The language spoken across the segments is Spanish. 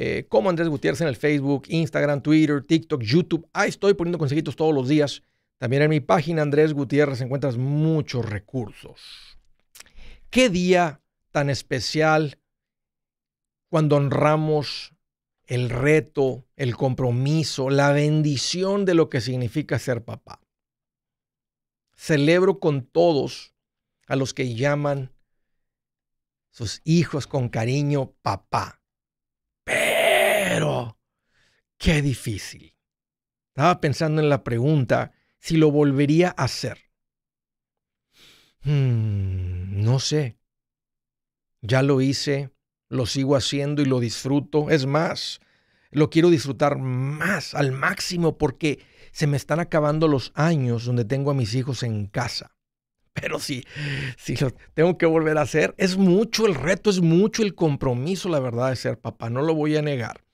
eh, como Andrés Gutiérrez en el Facebook, Instagram, Twitter, TikTok, YouTube. Ahí estoy poniendo consejitos todos los días. También en mi página Andrés Gutiérrez encuentras muchos recursos. ¿Qué día tan especial cuando honramos el reto, el compromiso, la bendición de lo que significa ser papá? Celebro con todos a los que llaman sus hijos con cariño papá. Pero, qué difícil. Estaba pensando en la pregunta si lo volvería a hacer. Hmm, no sé. Ya lo hice, lo sigo haciendo y lo disfruto. Es más, lo quiero disfrutar más, al máximo, porque se me están acabando los años donde tengo a mis hijos en casa. Pero si, si lo tengo que volver a hacer, es mucho el reto, es mucho el compromiso, la verdad, de ser papá. No lo voy a negar.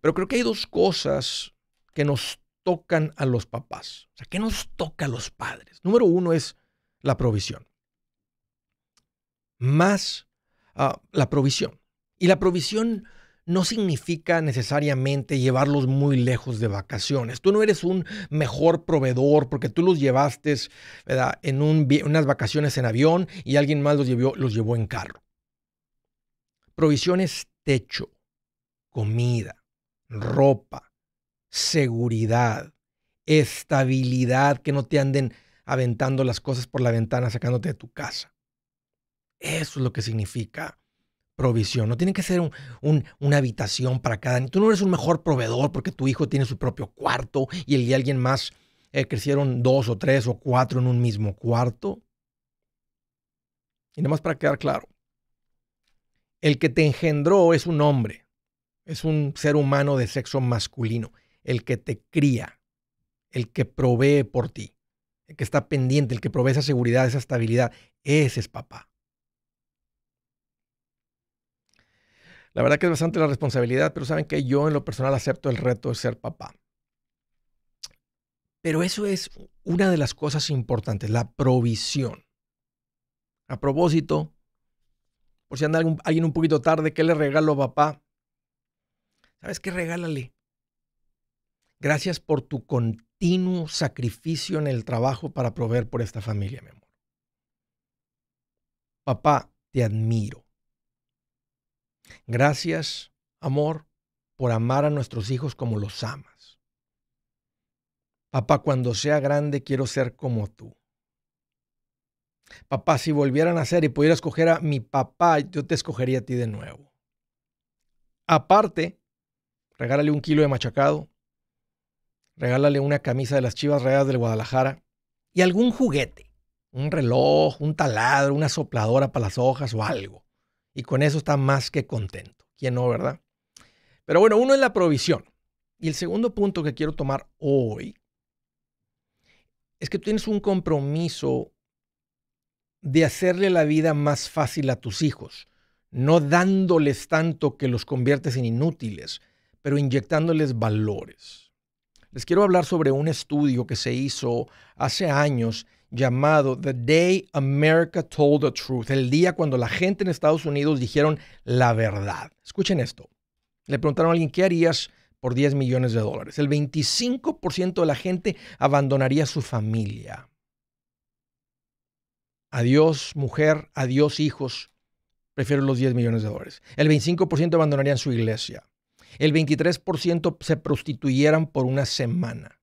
Pero creo que hay dos cosas que nos tocan a los papás. O sea, ¿qué nos toca a los padres? Número uno es la provisión. Más ah, la provisión. Y la provisión no significa necesariamente llevarlos muy lejos de vacaciones. Tú no eres un mejor proveedor porque tú los llevaste en unas vacaciones en avión y alguien más los llevó, los llevó en carro. Provisión es techo, comida, ropa, seguridad, estabilidad, que no te anden aventando las cosas por la ventana sacándote de tu casa. Eso es lo que significa provisión. No tiene que ser una habitación para cada niño. Tú no eres un mejor proveedor porque tu hijo tiene su propio cuarto y el día alguien más eh, crecieron dos o tres o cuatro en un mismo cuarto. Y nada más para quedar claro, el que te engendró es un hombre, es un ser humano de sexo masculino. El que te cría, el que provee por ti, el que está pendiente, el que provee esa seguridad, esa estabilidad, ese es papá. La verdad que es bastante la responsabilidad, pero saben que yo en lo personal acepto el reto de ser papá. Pero eso es una de las cosas importantes, la provisión. A propósito, por si anda alguien un poquito tarde, ¿qué le regalo a papá? ¿Sabes qué? Regálale. Gracias por tu continuo sacrificio en el trabajo para proveer por esta familia, mi amor. Papá, te admiro. Gracias, amor, por amar a nuestros hijos como los amas. Papá, cuando sea grande quiero ser como tú. Papá, si volvieran a ser y pudiera escoger a mi papá, yo te escogería a ti de nuevo. Aparte, regálale un kilo de machacado, regálale una camisa de las chivas reales del Guadalajara y algún juguete, un reloj, un taladro, una sopladora para las hojas o algo y con eso está más que contento. ¿Quién no, verdad? Pero bueno, uno es la provisión. Y el segundo punto que quiero tomar hoy es que tú tienes un compromiso de hacerle la vida más fácil a tus hijos, no dándoles tanto que los conviertes en inútiles, pero inyectándoles valores. Les quiero hablar sobre un estudio que se hizo hace años llamado The Day America Told the Truth, el día cuando la gente en Estados Unidos dijeron la verdad. Escuchen esto. Le preguntaron a alguien, ¿qué harías por 10 millones de dólares? El 25% de la gente abandonaría su familia. Adiós mujer, adiós hijos, prefiero los 10 millones de dólares. El 25% abandonarían su iglesia. El 23% se prostituyeran por una semana.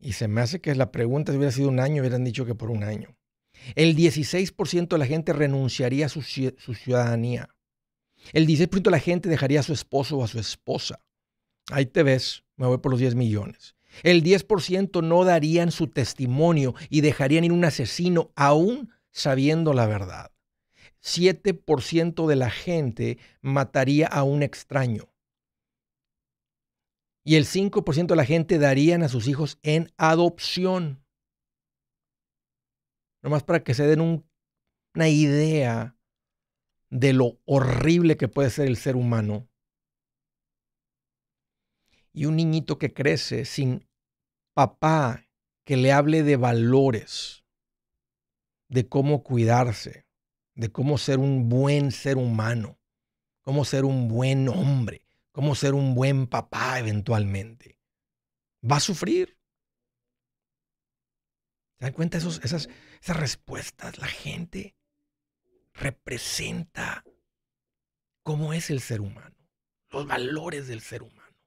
Y se me hace que la pregunta, si hubiera sido un año, hubieran dicho que por un año. El 16% de la gente renunciaría a su, ciudadanía. El 16% de la gente dejaría a su esposo o a su esposa. Ahí te ves, me voy por los 10 millones. El 10% no darían su testimonio y dejarían ir un asesino aún sabiendo la verdad. 7% de la gente mataría a un extraño y el 5% de la gente darían a sus hijos en adopción. Nomás para que se den una idea de lo horrible que puede ser el ser humano. Y un niñito que crece sin papá que le hable de valores, de cómo cuidarse, de cómo ser un buen ser humano cómo ser un buen hombre, cómo ser un buen papá eventualmente. Va a sufrir. ¿Se dan cuenta esos, esas, esas respuestas? La gente representa cómo es el ser humano, los valores del ser humano.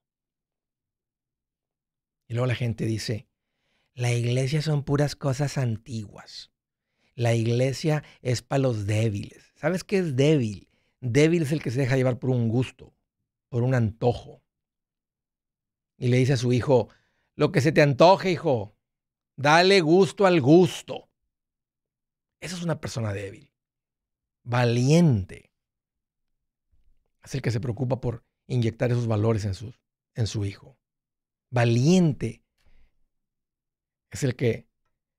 Y luego la gente dice, la iglesia son puras cosas antiguas. La iglesia es para los débiles. ¿Sabes qué es débil? Débil es el que se deja llevar por un gusto, por un antojo. Y le dice a su hijo, lo que se te antoje, hijo, dale gusto al gusto. Esa es una persona débil, valiente. Es el que se preocupa por inyectar esos valores en su, en su hijo. Valiente es el que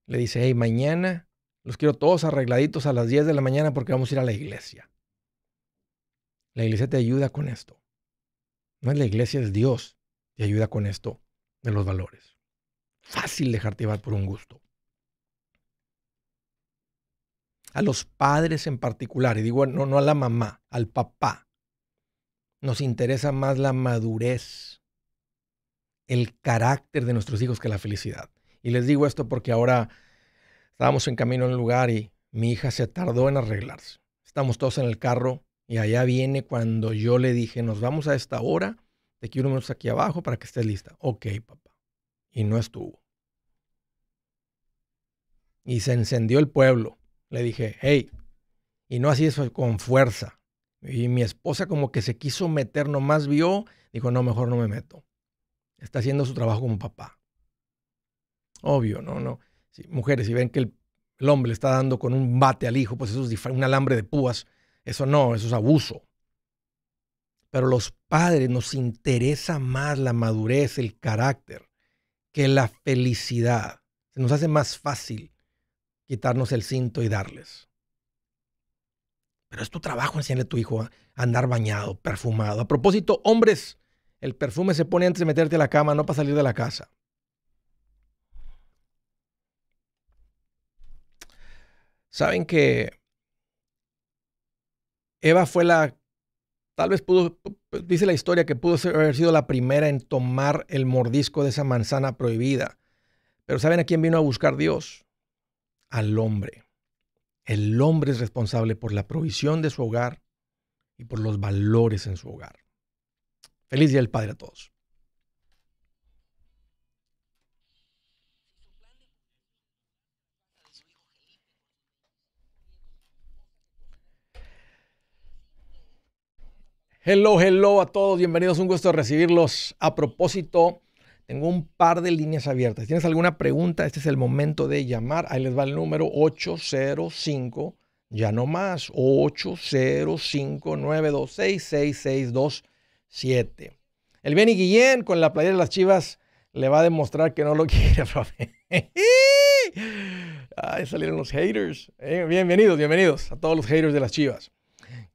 le dice, hey, mañana los quiero todos arregladitos a las 10 de la mañana porque vamos a ir a la iglesia. La iglesia te ayuda con esto. No es la iglesia, es Dios. Te ayuda con esto de los valores. Fácil dejarte llevar por un gusto. A los padres en particular, y digo no, no a la mamá, al papá, nos interesa más la madurez, el carácter de nuestros hijos que la felicidad. Y les digo esto porque ahora estábamos en camino a un lugar y mi hija se tardó en arreglarse. Estamos todos en el carro y allá viene cuando yo le dije, nos vamos a esta hora, te quiero unos aquí abajo para que estés lista. Ok, papá. Y no estuvo. Y se encendió el pueblo. Le dije, hey, y no así eso con fuerza. Y mi esposa como que se quiso meter, nomás vio, dijo, no, mejor no me meto. Está haciendo su trabajo como papá. Obvio, no, no. mujeres, si ven que el, hombre le está dando con un bate al hijo, pues eso es un alambre de púas. Eso no, eso es abuso. Pero los padres nos interesa más la madurez, el carácter, que la felicidad. Se nos hace más fácil quitarnos el cinto y darles. Pero es tu trabajo enseñarle a tu hijo a andar bañado, perfumado. A propósito, hombres, el perfume se pone antes de meterte a la cama, no para salir de la casa. Saben que Eva fue la, tal vez pudo, dice la historia que pudo haber sido la primera en tomar el mordisco de esa manzana prohibida. Pero ¿saben a quién vino a buscar Dios? Al hombre. El hombre es responsable por la provisión de su hogar y por los valores en su hogar. Feliz Día del Padre a todos. Hello, hello a todos, bienvenidos, un gusto recibirlos. A propósito, tengo un par de líneas abiertas. Si tienes alguna pregunta, este es el momento de llamar. Ahí les va el número 805, ya no más, 805-926-6627. El Benny Guillén con la playera de las chivas le va a demostrar que no lo quiere, profe. Ay, salieron los haters. Eh, bienvenidos, bienvenidos a todos los haters de las chivas.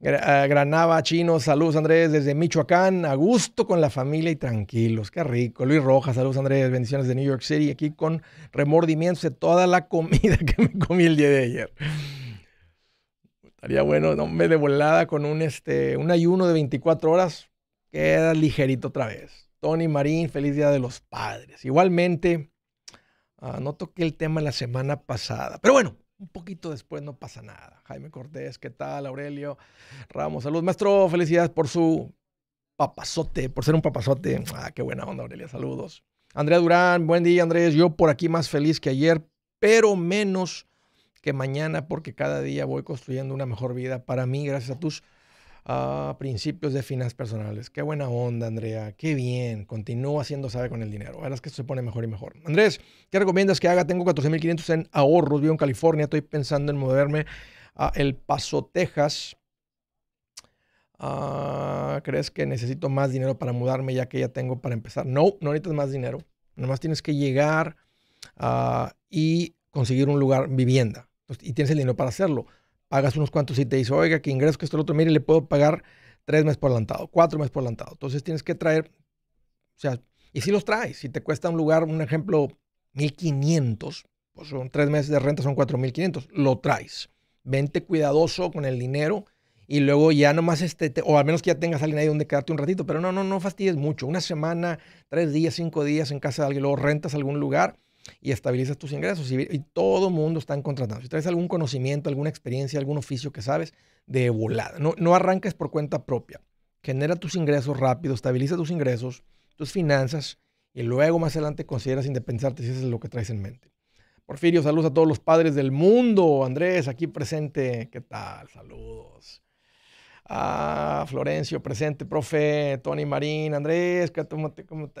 Granaba, Chino, saludos Andrés desde Michoacán, a gusto con la familia y tranquilos, qué rico. Luis Rojas, saludos Andrés, bendiciones de New York City, aquí con remordimientos de toda la comida que me comí el día de ayer. Estaría bueno, no me de volada con un, este, un ayuno de 24 horas, queda ligerito otra vez. Tony Marín, feliz día de los padres. Igualmente, ah, no toqué el tema la semana pasada, pero bueno, un poquito después no pasa nada. Jaime Cortés, ¿qué tal? Aurelio Ramos, saludos. Maestro, felicidades por su papazote, por ser un papazote. Ah, qué buena onda, Aurelia, saludos. Andrea Durán, buen día, Andrés. Yo por aquí más feliz que ayer, pero menos que mañana, porque cada día voy construyendo una mejor vida para mí, gracias a tus a principios de finanzas personales. Qué buena onda, Andrea. Qué bien. Continúa haciendo sabe con el dinero. Verás que esto se pone mejor y mejor. Andrés, ¿qué recomiendas que haga? Tengo 14.500 en ahorros. Vivo en California. Estoy pensando en moverme a El Paso, Texas. Ah, ¿Crees que necesito más dinero para mudarme ya que ya tengo para empezar? No, no necesitas más dinero. Nomás tienes que llegar ah, y conseguir un lugar, vivienda. y tienes el dinero para hacerlo pagas unos cuantos y te dice, oiga, que ingreso que esto, lo otro, mire, le puedo pagar tres meses por adelantado, cuatro meses por adelantado. Entonces tienes que traer, o sea, y si los traes, si te cuesta un lugar, un ejemplo, 1500, pues son tres meses de renta, son 4500, lo traes. Vente cuidadoso con el dinero y luego ya nomás, este, o al menos que ya tengas alguien ahí donde quedarte un ratito, pero no, no, no fastidies mucho. Una semana, tres días, cinco días en casa de alguien, luego rentas algún lugar y estabilizas tus ingresos. Y, todo el mundo está contratando. Si traes algún conocimiento, alguna experiencia, algún oficio que sabes, de volada. No, no arranques por cuenta propia. Genera tus ingresos rápido, estabiliza tus ingresos, tus finanzas y luego más adelante consideras independizarte si eso es lo que traes en mente. Porfirio, saludos a todos los padres del mundo. Andrés, aquí presente. ¿Qué tal? Saludos. Ah, Florencio, presente. Profe, Tony Marín, Andrés, ¿qué,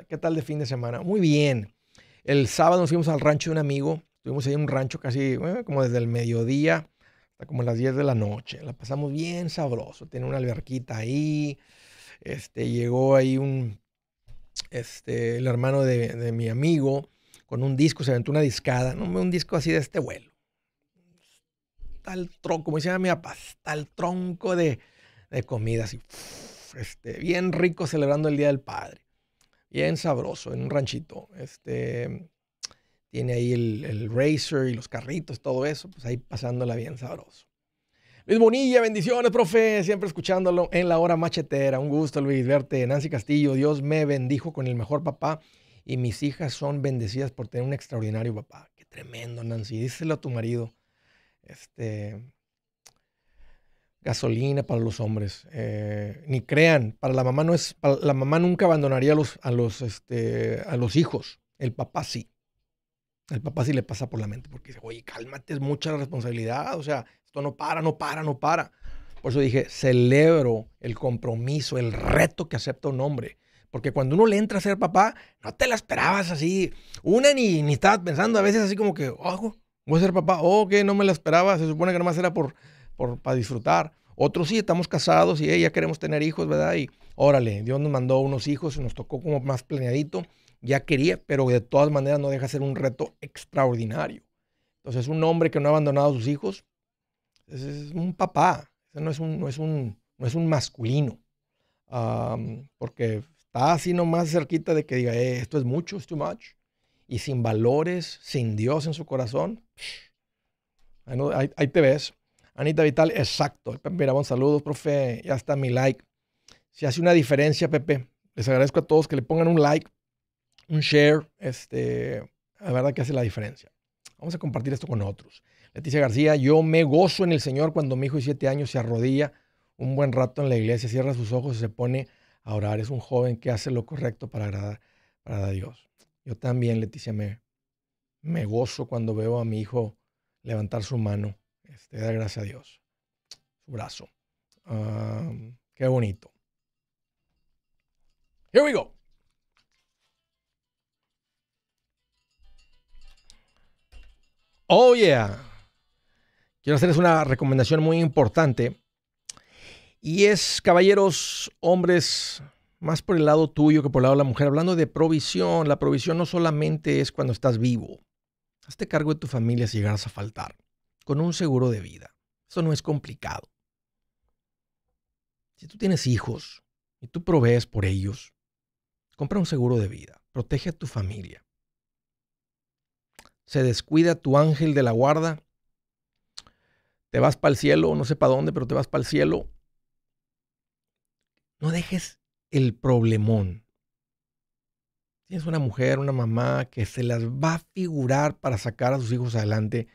¿qué tal de fin de semana? Muy bien. El sábado nos fuimos al rancho de un amigo. Estuvimos ahí en un rancho casi eh, como desde el mediodía hasta como las 10 de la noche. La pasamos bien sabroso. Tiene una alberquita ahí. Este, llegó ahí un, este, el hermano de, de mi amigo con un disco, se aventó una discada, ¿no? un disco así de este vuelo. Tal tronco, como decía mi papá, tal tronco de, de comida, así, este, bien rico celebrando el Día del Padre. Bien sabroso, en un ranchito. Este, tiene ahí el, el racer y los carritos, todo eso, pues ahí pasándola bien sabroso. Luis Bonilla, bendiciones, profe, siempre escuchándolo en la hora machetera. Un gusto, Luis, verte. Nancy Castillo, Dios me bendijo con el mejor papá y mis hijas son bendecidas por tener un extraordinario papá. Qué tremendo, Nancy. Díselo a tu marido. Este, gasolina para los hombres. Eh, ni crean, para la mamá no es, la mamá nunca abandonaría a los, a los, este, a los hijos. El papá sí. El papá sí le pasa por la mente porque dice, oye, cálmate, es mucha responsabilidad. O sea, esto no para, no para, no para. Por eso dije, celebro el compromiso, el reto que acepta un hombre. Porque cuando uno le entra a ser papá, no te la esperabas así. Una ni, ni estabas pensando a veces así como que, oh, voy a ser papá. Oh, que no me la esperaba. Se supone que nomás era por, por, para disfrutar. Otros sí, estamos casados y ya queremos tener hijos, ¿verdad? Y órale, Dios nos mandó unos hijos y nos tocó como más planeadito. Ya quería, pero de todas maneras no deja de ser un reto extraordinario. Entonces, un hombre que no ha abandonado a sus hijos es, un papá. no es un, no es un, no es un masculino. porque Está así nomás cerquita de que diga, eh, esto es mucho, es too much. Y sin valores, sin Dios en su corazón, ahí, te ves. Anita Vital, exacto. Pepe Mirabón, saludos, profe. Ya está mi like. Si hace una diferencia, Pepe, les agradezco a todos que le pongan un like, un share. Este, la verdad que hace la diferencia. Vamos a compartir esto con otros. Leticia García, yo me gozo en el Señor cuando mi hijo de siete años se arrodilla un buen rato en la iglesia, cierra sus ojos y se pone a orar. Es un joven que hace lo correcto para agradar, para a Dios. Yo también, Leticia, me, me gozo cuando veo a mi hijo levantar su mano, este, dar gracias a Dios, su brazo. qué bonito. Here we go. Oh, yeah. Quiero hacerles una recomendación muy importante y es, caballeros, hombres, más por el lado tuyo que por el lado de la mujer, hablando de provisión. La provisión no solamente es cuando estás vivo. Hazte cargo de tu familia si llegas a faltar, con un seguro de vida. Eso no es complicado. Si tú tienes hijos y tú provees por ellos, compra un seguro de vida. Protege a tu familia. Se descuida tu ángel de la guarda. Te vas para el cielo, no sé para dónde, pero te vas para el cielo no dejes el problemón. Tienes una mujer, una mamá que se las va a figurar para sacar a sus hijos adelante,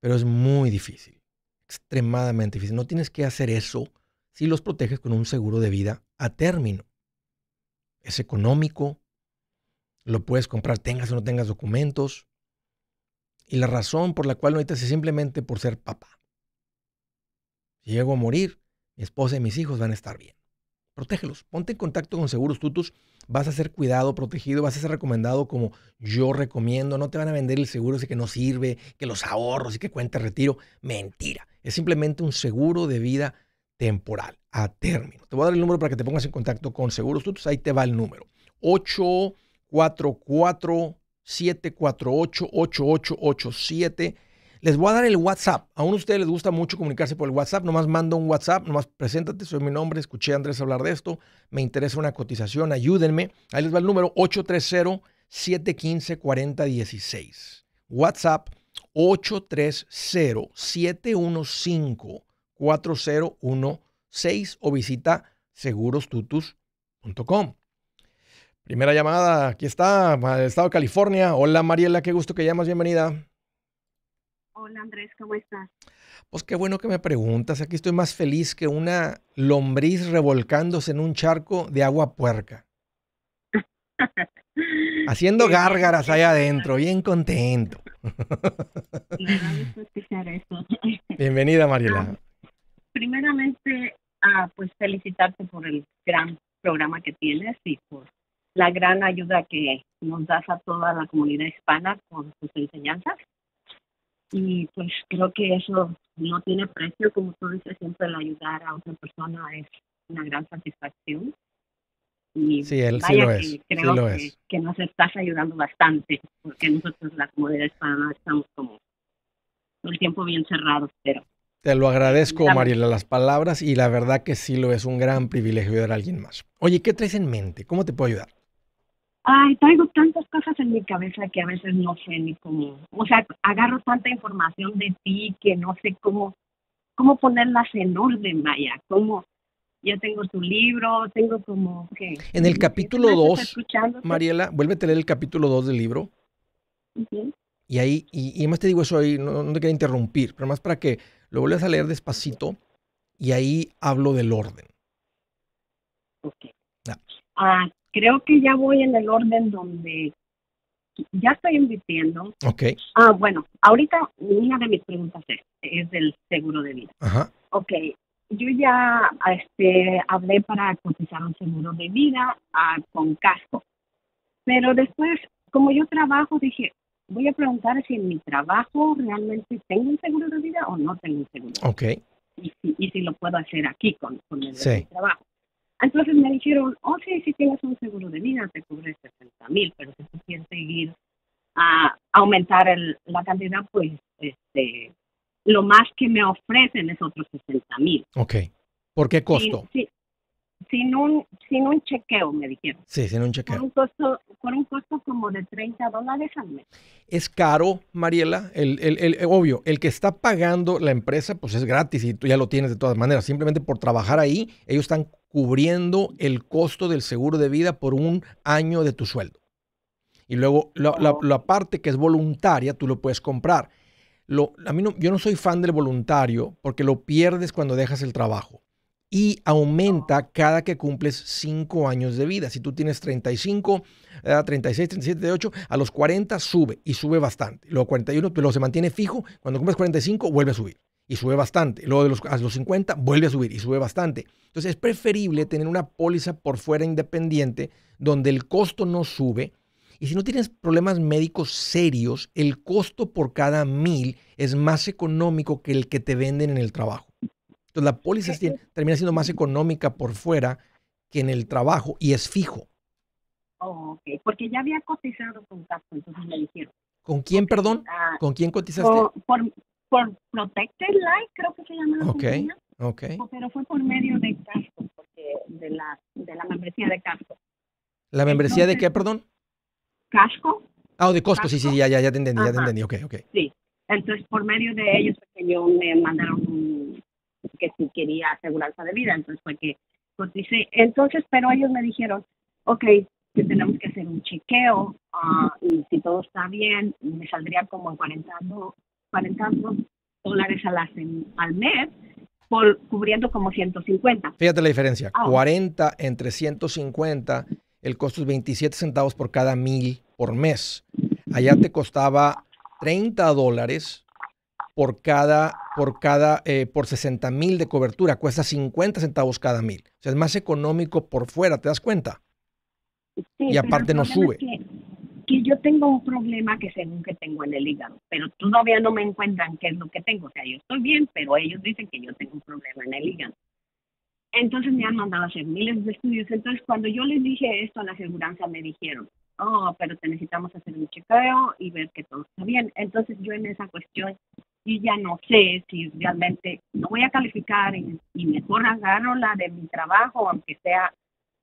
pero es muy difícil, extremadamente difícil. No tienes que hacer eso si los proteges con un seguro de vida a término. Es económico, lo puedes comprar tengas o no tengas documentos. Y la razón por la cual no necesitas es simplemente por ser papá. Si llego a morir, mi esposa y mis hijos van a estar bien protégelos. Ponte en contacto con Seguros Tutus. Vas a ser cuidado, protegido, vas a ser recomendado como yo recomiendo. No te van a vender el seguro ese que no sirve, que los ahorros y que cuenta retiro. Mentira. Es simplemente un seguro de vida temporal, a término. Te voy a dar el número para que te pongas en contacto con Seguros Tutus. Ahí te va el número. 844 748 8887 les voy a dar el WhatsApp. A ustedes les gusta mucho comunicarse por el WhatsApp. Nomás manda un WhatsApp, nomás preséntate, soy mi nombre, escuché a Andrés hablar de esto, me interesa una cotización, ayúdenme. Ahí les va el número 830-715-4016. WhatsApp 830-715. 4016 o visita segurostutus.com. Primera llamada, aquí está, estado de California. Hola Mariela, qué gusto que llamas, bienvenida. Hola Andrés, ¿cómo estás? Pues qué bueno que me preguntas, aquí estoy más feliz que una lombriz revolcándose en un charco de agua puerca. Haciendo gárgaras allá adentro, bien contento. Bienvenida, Mariela. Ah, primeramente, ah, pues felicitarte por el gran programa que tienes y por la gran ayuda que nos das a toda la comunidad hispana con tus enseñanzas. Y pues creo que eso no tiene precio, como tú dices, siempre el ayudar a otra persona es una gran satisfacción. Y sí, él sí lo es. Creo lo que, es. que, nos estás ayudando bastante, porque nosotros la comunidad hispana estamos como todo el tiempo bien cerrados, pero... Te lo agradezco, Mariela, las palabras y la verdad que sí lo es un gran privilegio ayudar a alguien más. Oye, ¿qué traes en mente? ¿Cómo te puedo ayudar? Ay, traigo tantas cosas en mi cabeza que a veces no sé ni cómo, o sea, agarro tanta información de ti que no sé cómo, cómo ponerlas en orden, vaya, cómo, ya tengo tu libro, tengo como que... En el capítulo 2, Mariela, vuélvete a leer el capítulo 2 del libro. Y ahí, y, y más te digo eso ahí, no, no te quiero interrumpir, pero más para que lo vuelvas a leer despacito y ahí hablo del orden. Ok. Ah, creo que ya voy en el orden donde ya estoy invirtiendo. Ok. Ah, bueno, ahorita una de mis preguntas es, es del seguro de vida. Ajá. Ok, yo ya este, hablé para cotizar un seguro de vida ah, con casco, pero después, como yo trabajo, dije, voy a preguntar si en mi trabajo realmente tengo un seguro de vida o no tengo un seguro. Ok. Y si, y si lo puedo hacer aquí con, con el Sí. trabajo. Entonces me dijeron, oh sí, si tienes un seguro de vida te cubre 60 mil, pero si tú quieres seguir a aumentar el, la cantidad, pues este lo más que me ofrecen es otros 60 mil. Ok. ¿Por qué costo? Sí, sin un, sin un chequeo, me dijeron. Sí, sin un Por chequeo. un costo, por un costo como de 30 dólares al mes. Es caro, Mariela. El, el- el- obvio, el que está pagando la empresa, pues es gratis y tú ya lo tienes de todas maneras. Simplemente por trabajar ahí, ellos están cubriendo el costo del seguro de vida por un año de tu sueldo. Y luego la, la- la parte que es voluntaria, tú lo puedes comprar. Lo, a mí no, yo no soy fan del voluntario porque lo pierdes cuando dejas el trabajo. Y aumenta cada que cumples 5 años de vida. Si tú tienes 35, eh, 36, 37, 38, a los 40 sube y sube bastante. Luego 41, luego se mantiene fijo. Cuando cumples 45, vuelve a subir y sube bastante. Luego de los, a los 50, vuelve a subir y sube bastante. Entonces es preferible tener una póliza por fuera independiente donde el costo no sube. Y si no tienes problemas médicos serios, el costo por cada mil es más económico que el que te venden en el trabajo. Entonces la póliza tiene- termina siendo más económica por fuera que en el trabajo y es fijo. Oh, ok, porque ya había cotizado con casco, entonces me dijeron. ¿Con quién, perdón? ah, ¿Con quién cotizaste? por, por, por Protected Life, creo que se llama la Ok, compañía. ok. Oh, pero fue por medio de casco, porque de la, de la membresía de casco. ¿La membresía de qué, perdón? ¿Casco? Ah, o de Costco, sí, sí, Costco. ya, ya, ya te entendí, ya te entendí, ok, ok. Sí. Entonces, por medio de ellos que yo me mandaron un, que si quería aseguranza de vida, entonces fue que coticé. Entonces, pero ellos me dijeron, ok, que tenemos que hacer un chequeo ah, y si todo está bien, me saldría como 40, do- 40 dólares a la sem- al mes por cubriendo como 150. Fíjate la diferencia. Ah. 40 entre 150, el costo es 27 centavos por cada mil por mes. Allá te costaba 30 dólares por cada, por cada, eh, por 60 mil de cobertura. Cuesta 50 centavos cada mil. O sea, es más económico por fuera, ¿te das cuenta? Sí, Y aparte no sube. es Que, que yo tengo un problema que según que tengo en el hígado, pero todavía no me encuentran qué es lo que tengo. O sea, yo estoy bien, pero ellos dicen que yo tengo un problema en el hígado. Entonces me han mandado a hacer miles de estudios. Entonces cuando yo les dije esto a la aseguranza me dijeron, oh, pero te necesitamos hacer un chequeo y ver que todo está bien. Entonces yo en esa cuestión y ya no sé si realmente no voy a calificar y, y mejor agarro la de mi trabajo, aunque sea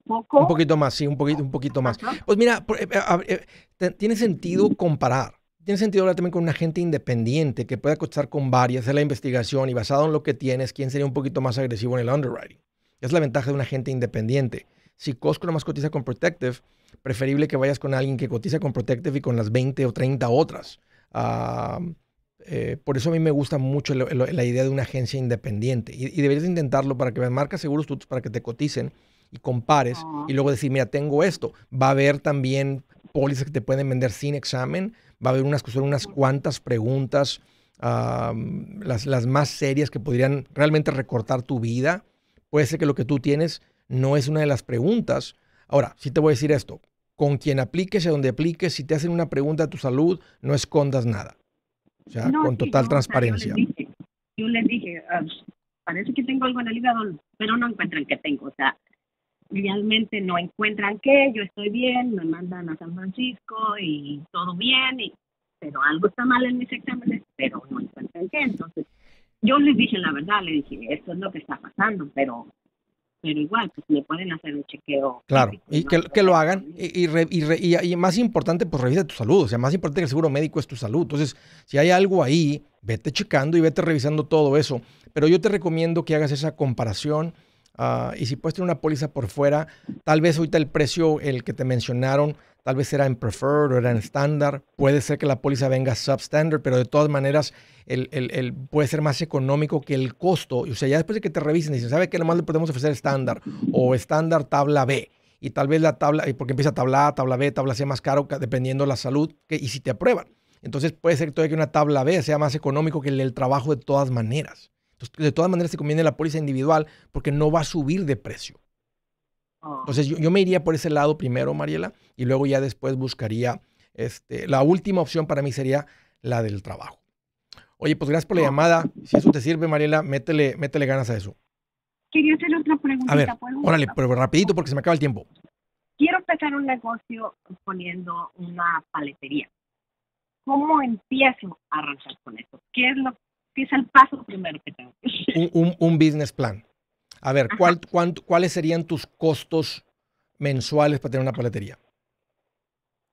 poco. Un poquito más, sí, un poquito, un poquito más. Ajá. Pues mira, eh, eh, te- tiene sentido comparar. tiene sentido hablar también con un agente independiente que pueda cotizar con varias, hacer la investigación y basado en lo que tienes, quién sería un poquito más agresivo en el underwriting. Es la ventaja de un agente independiente. Si Costco nomás cotiza con Protective, preferible que vayas con alguien que cotiza con Protective y con las 20 o 30 otras. Ah, eh, por eso a mí me gusta mucho la idea de una agencia independiente y, deberías intentarlo para que marcas seguros para que te coticen y compares y luego decir, mira, tengo esto. Va a haber también pólizas que te pueden vender sin examen, va a haber unas, unas cuantas preguntas, las, las más serias que podrían realmente recortar tu vida. Puede ser que lo que tú tienes no es una de las preguntas. Ahora, sí te voy a decir esto, con quien apliques y a donde apliques, si te hacen una pregunta de tu salud, no escondas nada. O sea, con total transparencia. yo, les dije, ah, parece que tengo algo en el hígado, pero no encuentran que tengo. O sea, realmente no encuentran que yo estoy bien, me mandan a San Francisco y todo bien, y, pero algo está mal en mis exámenes, pero no encuentran qué. Entonces, yo les dije la verdad, le dije, esto es lo que está pasando, pero pero igual, pues me pueden hacer un chequeo. Claro, y que, que, lo hagan. Y, y, y, más importante, pues revisa tu salud. O sea, más importante que el seguro médico es tu salud. Entonces, si hay algo ahí, vete checando y vete revisando todo eso. Pero yo te recomiendo que hagas esa comparación. Ah, y si puedes tener una póliza por fuera, tal vez ahorita el precio, el que te mencionaron, tal vez era en preferred o era en estándar. Puede ser que la póliza venga substandard, pero de todas maneras el, el, puede ser más económico que el costo. O sea, ya después de que te revisen, dicen, ¿sabe qué? Nomás le podemos ofrecer estándar o estándar tabla B. Y tal vez la tabla, porque empieza tabla A, tabla B, tabla C más caro, dependiendo de la salud, y si te aprueban. Entonces puede ser todavía que una tabla B sea más económico que el, el trabajo de todas maneras. De todas maneras, te conviene la póliza individual porque no va a subir de precio. Ah. Entonces yo, me iría por ese lado primero, Mariela, y luego ya después buscaría, este, la última opción para mí sería la del trabajo. Oye, pues gracias por la ah. llamada. Si eso te sirve, Mariela, métele, métele ganas a eso. Quería hacer otra pregunta. A ver, órale, pero rapidito porque se me acaba el tiempo. Quiero empezar un negocio poniendo una paletería. ¿Cómo empiezo a arrancar con esto? ¿Qué es lo que es el paso primero que tengo un, un business plan. A ver, ¿cuál, ¿cuáles serían tus costos mensuales para tener una paletería?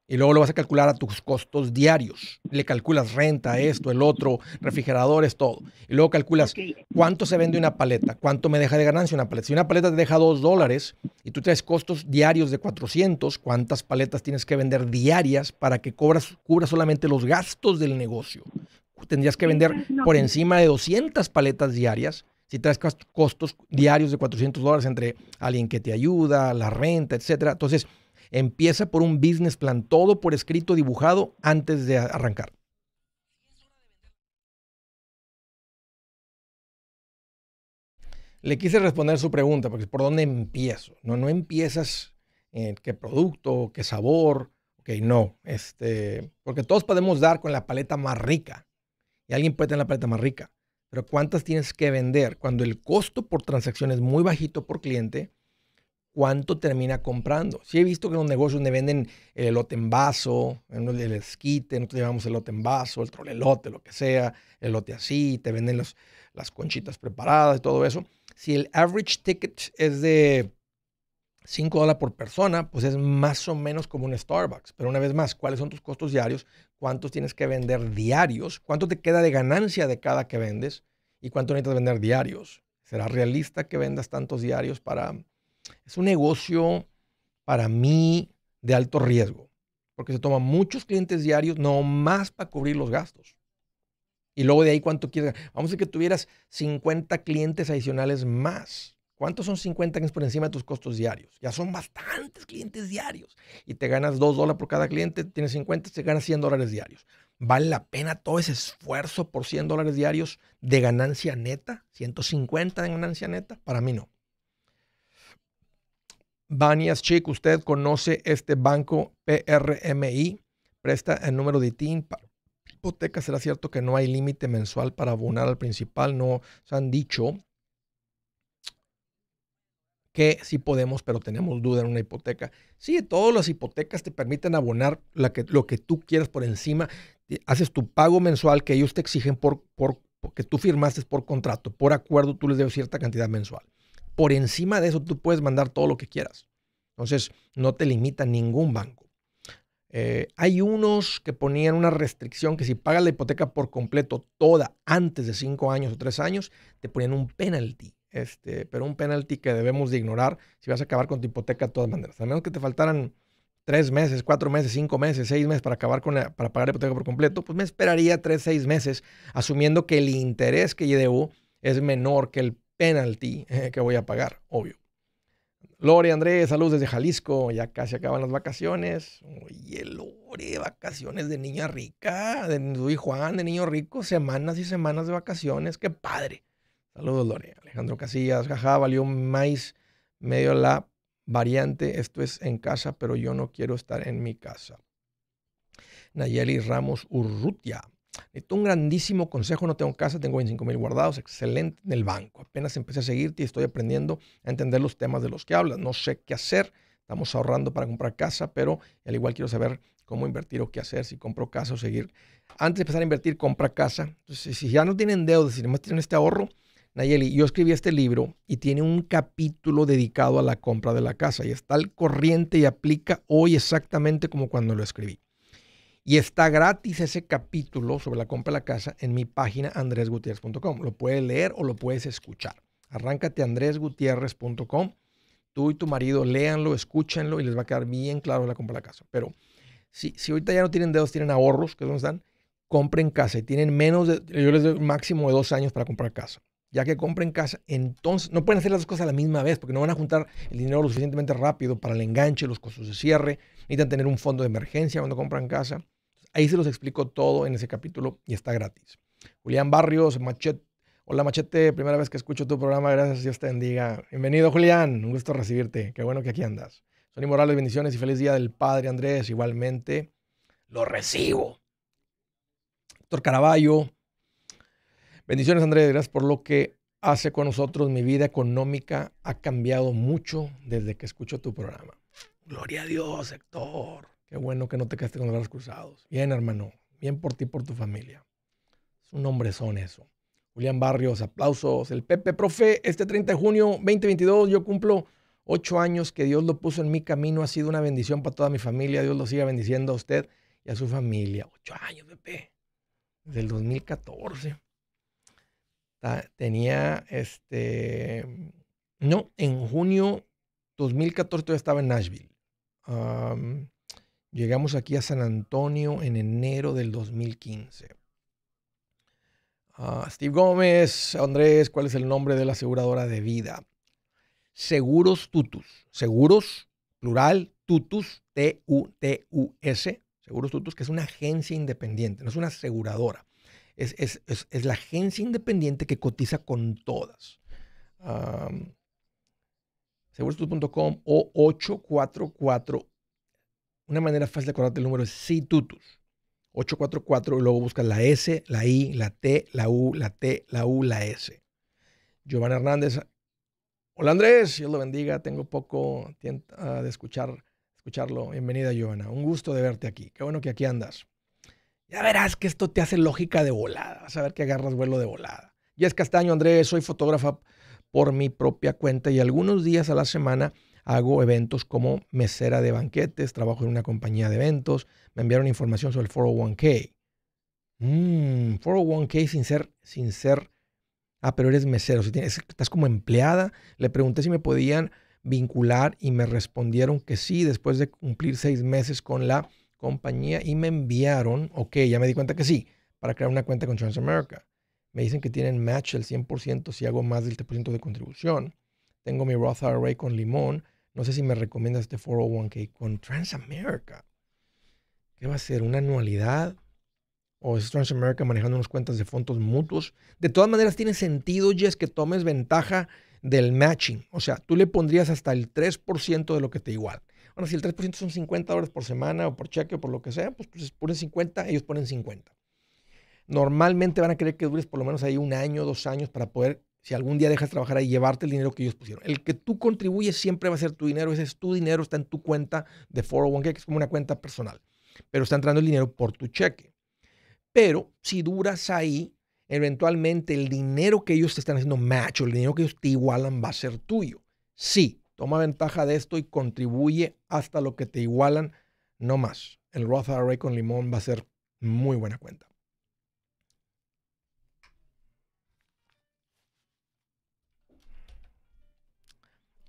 Y luego lo vas a calcular a tus costos diarios. Le calculas renta, esto, el otro, refrigeradores, todo. Y luego calculas cuánto se vende una paleta, cuánto me deja de ganancia una paleta. Si una paleta te deja dos dólares y tú traes costos diarios de 400, ¿cuántas paletas tienes que vender diarias para que cobras, cubras solamente los gastos del negocio? Tendrías que vender por encima de 200 paletas diarias si traes costos diarios de 400 dólares entre alguien que te ayuda, la renta, etcétera. Entonces, empieza por un business plan, todo por escrito, dibujado antes de arrancar. Le quise responder su pregunta, porque por dónde empiezo. No, no empiezas en qué producto, qué sabor. Ok, no. Este, porque todos podemos dar con la paleta más rica. Y alguien puede tener la paleta más rica pero ¿cuántas tienes que vender? Cuando el costo por transacción es muy bajito por cliente, ¿cuánto termina comprando? Sí he visto que en los negocios donde venden el elote en vaso, el esquite, nosotros llamamos elote en vaso, el trolelote, lo que sea, el elote así, te venden los, las conchitas preparadas y todo eso. Si el average ticket es de 5 dólares por persona, pues es más o menos como un Starbucks. Pero una vez más, ¿cuáles son tus costos diarios? ¿Cuántos tienes que vender diarios? ¿Cuánto te queda de ganancia de cada que vendes? ¿Y cuánto necesitas vender diarios? ¿Será realista que vendas tantos diarios para... Es un negocio para mí de alto riesgo, porque se toman muchos clientes diarios, no más para cubrir los gastos. Y luego de ahí, ¿cuánto quieres? Vamos a decir que tuvieras 50 clientes adicionales más ¿Cuántos son 50 años por encima de tus costos diarios? Ya son bastantes clientes diarios. Y te ganas 2 dólares por cada cliente, tienes 50, te ganas 100 dólares diarios. ¿Vale la pena todo ese esfuerzo por 100 dólares diarios de ganancia neta? ¿150 de ganancia neta? Para mí no. Banias Chic, ¿usted conoce este banco PRMI? Presta el número de TIN para hipoteca. ¿Será cierto que no hay límite mensual para abonar al principal? No se han dicho que sí podemos, pero tenemos duda en una hipoteca. Sí, todas las hipotecas te permiten abonar lo que tú quieras por encima. Haces tu pago mensual que ellos te exigen por, por, porque tú firmaste por contrato, por acuerdo, tú les debes cierta cantidad mensual. Por encima de eso, tú puedes mandar todo lo que quieras. Entonces, no te limita ningún banco. Eh, hay unos que ponían una restricción que si pagas la hipoteca por completo toda antes de cinco años o tres años, te ponían un penalty. Este, pero un penalty que debemos de ignorar si vas a acabar con tu hipoteca de todas maneras. A menos que te faltaran tres meses, cuatro meses, cinco meses, seis meses para acabar con para pagar la hipoteca por completo, pues me esperaría tres, seis meses, asumiendo que el interés que yo debo es menor que el penalty eh, que voy a pagar, obvio. Lore, Andrés, saludos desde Jalisco. Ya casi acaban las vacaciones. Oye, Lore, vacaciones de niña rica, de Juan, de niño rico, semanas y semanas de vacaciones. Qué padre. Saludos, Lore. Alejandro Casillas, jaja, valió más medio la variante. Esto es en casa, pero yo no quiero estar en mi casa. Nayeli Ramos Urrutia. Necesito un grandísimo consejo. No tengo casa, tengo 25 mil guardados. Excelente en el banco. Apenas empecé a seguirte y estoy aprendiendo a entender los temas de los que hablas. No sé qué hacer. Estamos ahorrando para comprar casa, pero al igual quiero saber cómo invertir o qué hacer, si compro casa o seguir. Antes de empezar a invertir, compra casa. Si ya no tienen deudas, si además tienen este ahorro, Nayeli, yo escribí este libro y tiene un capítulo dedicado a la compra de la casa y está al corriente y aplica hoy exactamente como cuando lo escribí. Y está gratis ese capítulo sobre la compra de la casa en mi página andresgutierrez.com. Lo puedes leer o lo puedes escuchar. Arráncate andresgutierrez.com. Tú y tu marido léanlo, escúchenlo y les va a quedar bien claro la compra de la casa. Pero si, si ahorita ya no tienen dedos, tienen ahorros, que es donde están, compren casa y tienen menos de, yo les doy un máximo de dos años para comprar casa. Ya que compren casa, entonces no pueden hacer las dos cosas a la misma vez porque no van a juntar el dinero lo suficientemente rápido para el enganche, los costos de cierre, necesitan tener un fondo de emergencia cuando compran casa. Ahí se los explico todo en ese capítulo y está gratis. Julián Barrios, Machete. Hola Machete, primera vez que escucho tu programa, gracias, Dios te bendiga. Bienvenido Julián, un gusto recibirte, qué bueno que aquí andas. Sonny Morales, bendiciones y feliz día del Padre Andrés, igualmente. Lo recibo. Doctor Caraballo, bendiciones Andrés, gracias por lo que hace con nosotros. Mi vida económica ha cambiado mucho desde que escucho tu programa. Gloria a Dios, Héctor. Qué bueno que no te quedaste con los brazos cruzados. Bien, hermano. Bien por ti y por tu familia. Es un son eso. Julián Barrios, aplausos. El Pepe, profe, este 30 de junio 2022 yo cumplo ocho años que Dios lo puso en mi camino. Ha sido una bendición para toda mi familia. Dios lo siga bendiciendo a usted y a su familia. Ocho años, Pepe. Desde el 2014. Tenía este. No, en junio 2014 todavía estaba en Nashville. Llegamos aquí a San Antonio en enero del 2015. Ah, Steve Gómez, Andrés, ¿cuál es el nombre de la aseguradora de vida? Seguros Tutus. Seguros, plural, Tutus, T-U-T-U-S. Seguros Tutus, que es una agencia independiente, no es una aseguradora. Es, la agencia independiente que cotiza con todas. Um, segurostutus.com o 844 una manera fácil de acordarte el número es CITUTUS. 844 y luego buscas la S, la I, la T, la U, la T, la U, la S. Giovanna Hernández. Hola Andrés, Dios lo bendiga. Tengo poco ah, de escuchar, escucharlo. Bienvenida Giovanna. Un gusto de verte aquí. Qué bueno que aquí andas. Ya verás que esto te hace lógica de volada. Vas a ver que agarras vuelo de volada. es Castaño, Andrés, soy fotógrafa por mi propia cuenta y algunos días a la semana hago eventos como mesera de banquetes, trabajo en una compañía de eventos, me enviaron información sobre el 401k. Mmm, 401k sin ser, sin ser, ah, pero eres mesero, si tienes, estás como empleada. Le pregunté si me podían vincular y me respondieron que sí, después de cumplir seis meses con la compañía y me enviaron, ok, ya me di cuenta que sí, para crear una cuenta con Transamerica. Me dicen que tienen match el 100% si hago más del 3% de contribución. Tengo mi Roth IRA con limón no sé si me recomiendas este 401k con Transamerica. ¿Qué va a ser? ¿Una anualidad? ¿O es Transamerica manejando unas cuentas de fondos mutuos? De todas maneras, tiene sentido, Jess, que tomes ventaja del matching. O sea, tú le pondrías hasta el 3% de lo que te igual. Bueno, si el 3% son 50 dólares por semana o por cheque o por lo que sea, pues, pues pones 50, ellos ponen 50. Normalmente van a querer que dures por lo menos ahí un año, dos años para poder si algún día dejas de trabajar ahí, llevarte el dinero que ellos pusieron. El que tú contribuyes siempre va a ser tu dinero, ese es tu dinero, está en tu cuenta de 401k, que es como una cuenta personal, pero está entrando el dinero por tu cheque. Pero si duras ahí, eventualmente el dinero que ellos te están haciendo match el dinero que ellos te igualan va a ser tuyo. Sí, toma ventaja de esto y contribuye hasta lo que te igualan no más. El Roth IRA con limón va a ser muy buena cuenta.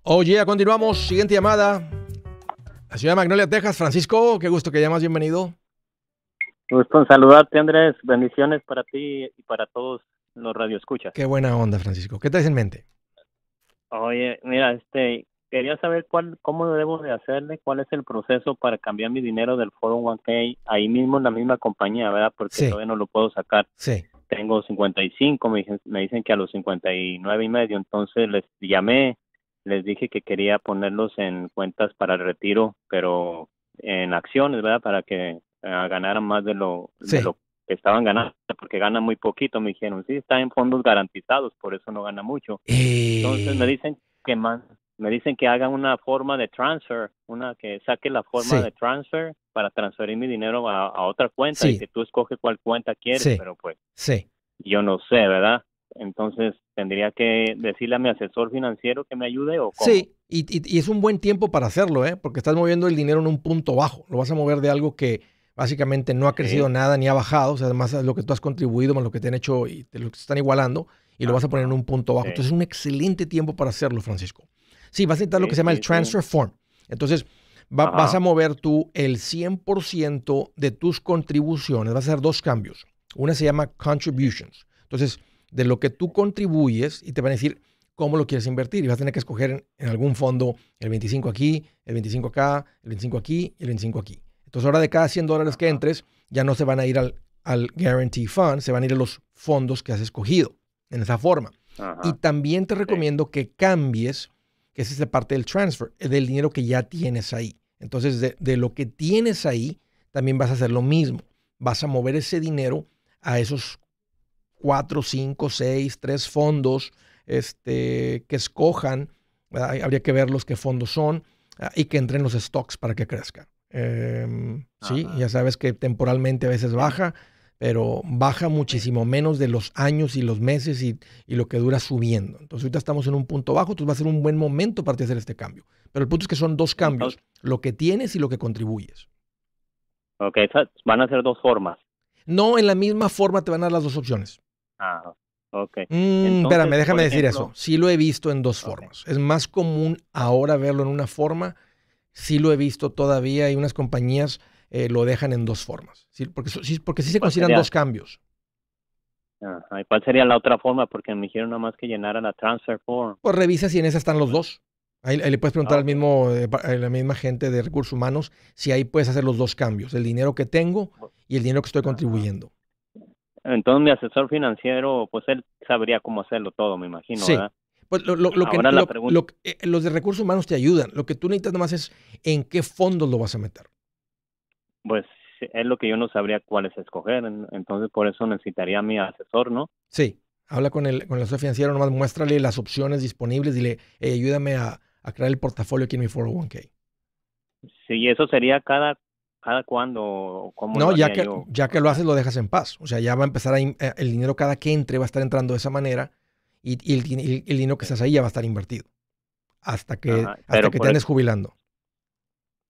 Oye, continuamos. Siguiente llamada. La ciudad de Magnolia, Texas. Francisco, qué gusto que llamas. Bienvenido. Gusto en saludarte, Andrés. Bendiciones para ti y para todos los radioescuchas. Qué buena onda, Francisco. ¿Qué traes en mente? Oye, mira, este, quería saber cuál, cómo debo de hacerle, cuál es el proceso para cambiar mi dinero del 401k ahí mismo en la misma compañía, ¿verdad? Porque todavía no lo puedo sacar. Sí. Tengo 55, me dicen, me dicen que a los 59 y medio, entonces les llamé, les dije que quería ponerlos en cuentas para el retiro, pero en acciones, ¿verdad? Para que eh, ganaran más de lo, de lo que estaban ganando, porque ganan muy poquito, me dijeron, sí, está en fondos garantizados, por eso no gana mucho. Entonces me dicen que más, me dicen que hagan una forma de transfer, una que saque la forma de transfer para transferir mi dinero a, otra cuenta y que tú escoges cuál cuenta quieres, pero pues sí. yo no sé, ¿verdad? Entonces tendría que decirle a mi asesor financiero que me ayude o cómo? Sí, y, y, es un buen tiempo para hacerlo, ¿eh? Porque estás moviendo el dinero en un punto bajo, lo vas a mover de algo que básicamente no ha crecido nada ni ha bajado, o sea, además lo que tú has contribuido más lo que te han hecho y te lo que están igualando y lo vas a poner en un punto bajo. Entonces es un excelente tiempo para hacerlo, Francisco. Sí, vas a necesitar lo que se llama el transfer form. Entonces vas a mover tú el 100% de tus contribuciones, vas a hacer dos cambios. Una se llama contributions. Entonces, de lo que tú contribuyes y te van a decir cómo lo quieres invertir y vas a tener que escoger en, en algún fondo el 25 aquí, el 25 acá, el 25 aquí y el 25 aquí. Entonces ahora de cada 100 dólares que entres, ya no se van a ir al, al Guarantee Fund, se van a ir a los fondos que has escogido en esa forma. Y también te recomiendo que cambies, que es esa parte del transfer, eh, del dinero que ya tienes ahí. Entonces, de, de, lo que tienes ahí, también vas a hacer lo mismo. Vas a mover ese dinero a esos 4, 5, 6, 3 fondos este, que escojan. Habría que ver los qué fondos son ah, y que entren los stocks para que crezcan. Em, sí, ya sabes que temporalmente a veces baja, pero baja muchísimo menos de los años y los meses y, lo que dura subiendo. Entonces ahorita estamos en un punto bajo, entonces va a ser un buen momento para hacer este cambio. Pero el punto es que son dos cambios, lo que tienes y lo que contribuyes. Ok, van a ser dos formas. No, en la misma forma te van a dar las dos opciones. Ah, ok. Mm, espérame, déjame decir eso. Sí lo he visto en dos formas. Es más común ahora verlo en una forma sí lo he visto todavía y unas compañías eh, lo dejan en dos formas, ¿sí? porque, sí, porque sí se consideran dos cambios. ¿Y cuál sería la otra forma? Porque me dijeron nada más que llenara la transfer form. Pues revisa si en esa están los dos. Ahí, le puedes preguntar al mismo, eh, a la misma gente de recursos humanos si ahí puedes hacer los dos cambios, el dinero que tengo y el dinero que estoy contribuyendo. Entonces mi asesor financiero, pues él sabría cómo hacerlo todo, me imagino, sí. ¿verdad? Pues lo, que, eh, los de recursos humanos te ayudan. Lo que tú necesitas nomás es en qué fondos lo vas a meter. Pues es lo que yo no sabría cuáles escoger. Entonces, por eso necesitaría a mi asesor, ¿no? Sí. Habla con el, con el asesor financiero, nomás muéstrale las opciones disponibles, dile, ayúdame a, crear el portafolio aquí en mi 401k. Sí, eso sería cada cada cuándo no ya que ya que lo haces lo dejas en paz o sea ya va a empezar a, eh, el dinero cada que entre va a estar entrando de esa manera y, el, dinero que estás ahí ya va a estar invertido hasta que, hasta que te andes jubilando.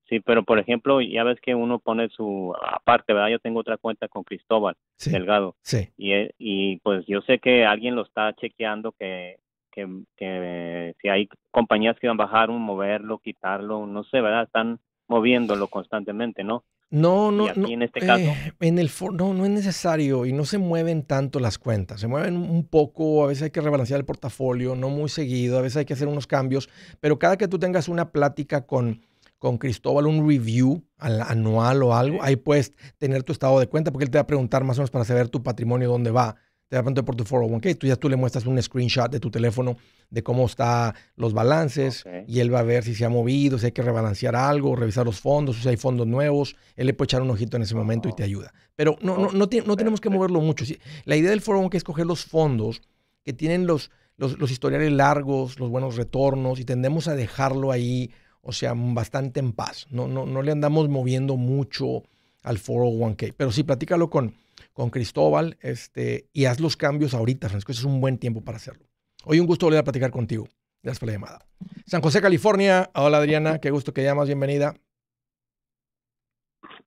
Sí, pero por ejemplo, ya ves que uno pone su aparte, ¿verdad? Yo tengo otra cuenta con Cristóbal Delgado. Sí. Y, y pues yo sé que alguien lo está chequeando que, que, que si hay compañías que van a bajar un moverlo, quitarlo, no sé, ¿verdad? Están moviéndolo constantemente, ¿no? No, no, no. En este caso. Eh, en el no, no es necesario y no se mueven tanto las cuentas. Se mueven un poco, a veces hay que rebalancear el portafolio, no muy seguido, a veces hay que hacer unos cambios, pero cada que tú tengas una plática con, con Cristóbal, un review anual o algo, ahí puedes tener tu estado de cuenta porque él te va a preguntar más o menos para saber tu patrimonio dónde va. Te da pronto por tu 401k, tú ya tú le muestras un screenshot de tu teléfono de cómo están los balances y él va a ver si se ha movido, si hay que rebalancear algo, revisar los fondos, si hay fondos nuevos, él le puede echar un ojito en ese momento y te ayuda. Pero no, no, no, no tenemos que moverlo mucho. La idea del 401k es coger los fondos que tienen los, los, los historiales largos, los buenos retornos y tendemos a dejarlo ahí, o sea, bastante en paz. No, no, no le andamos moviendo mucho al 401k, pero sí, platícalo con con Cristóbal este, y haz los cambios ahorita, Francisco. Ese es un buen tiempo para hacerlo. Hoy un gusto volver a platicar contigo. Gracias por la llamada. San José, California. Hola Adriana, qué gusto que llamas, bienvenida.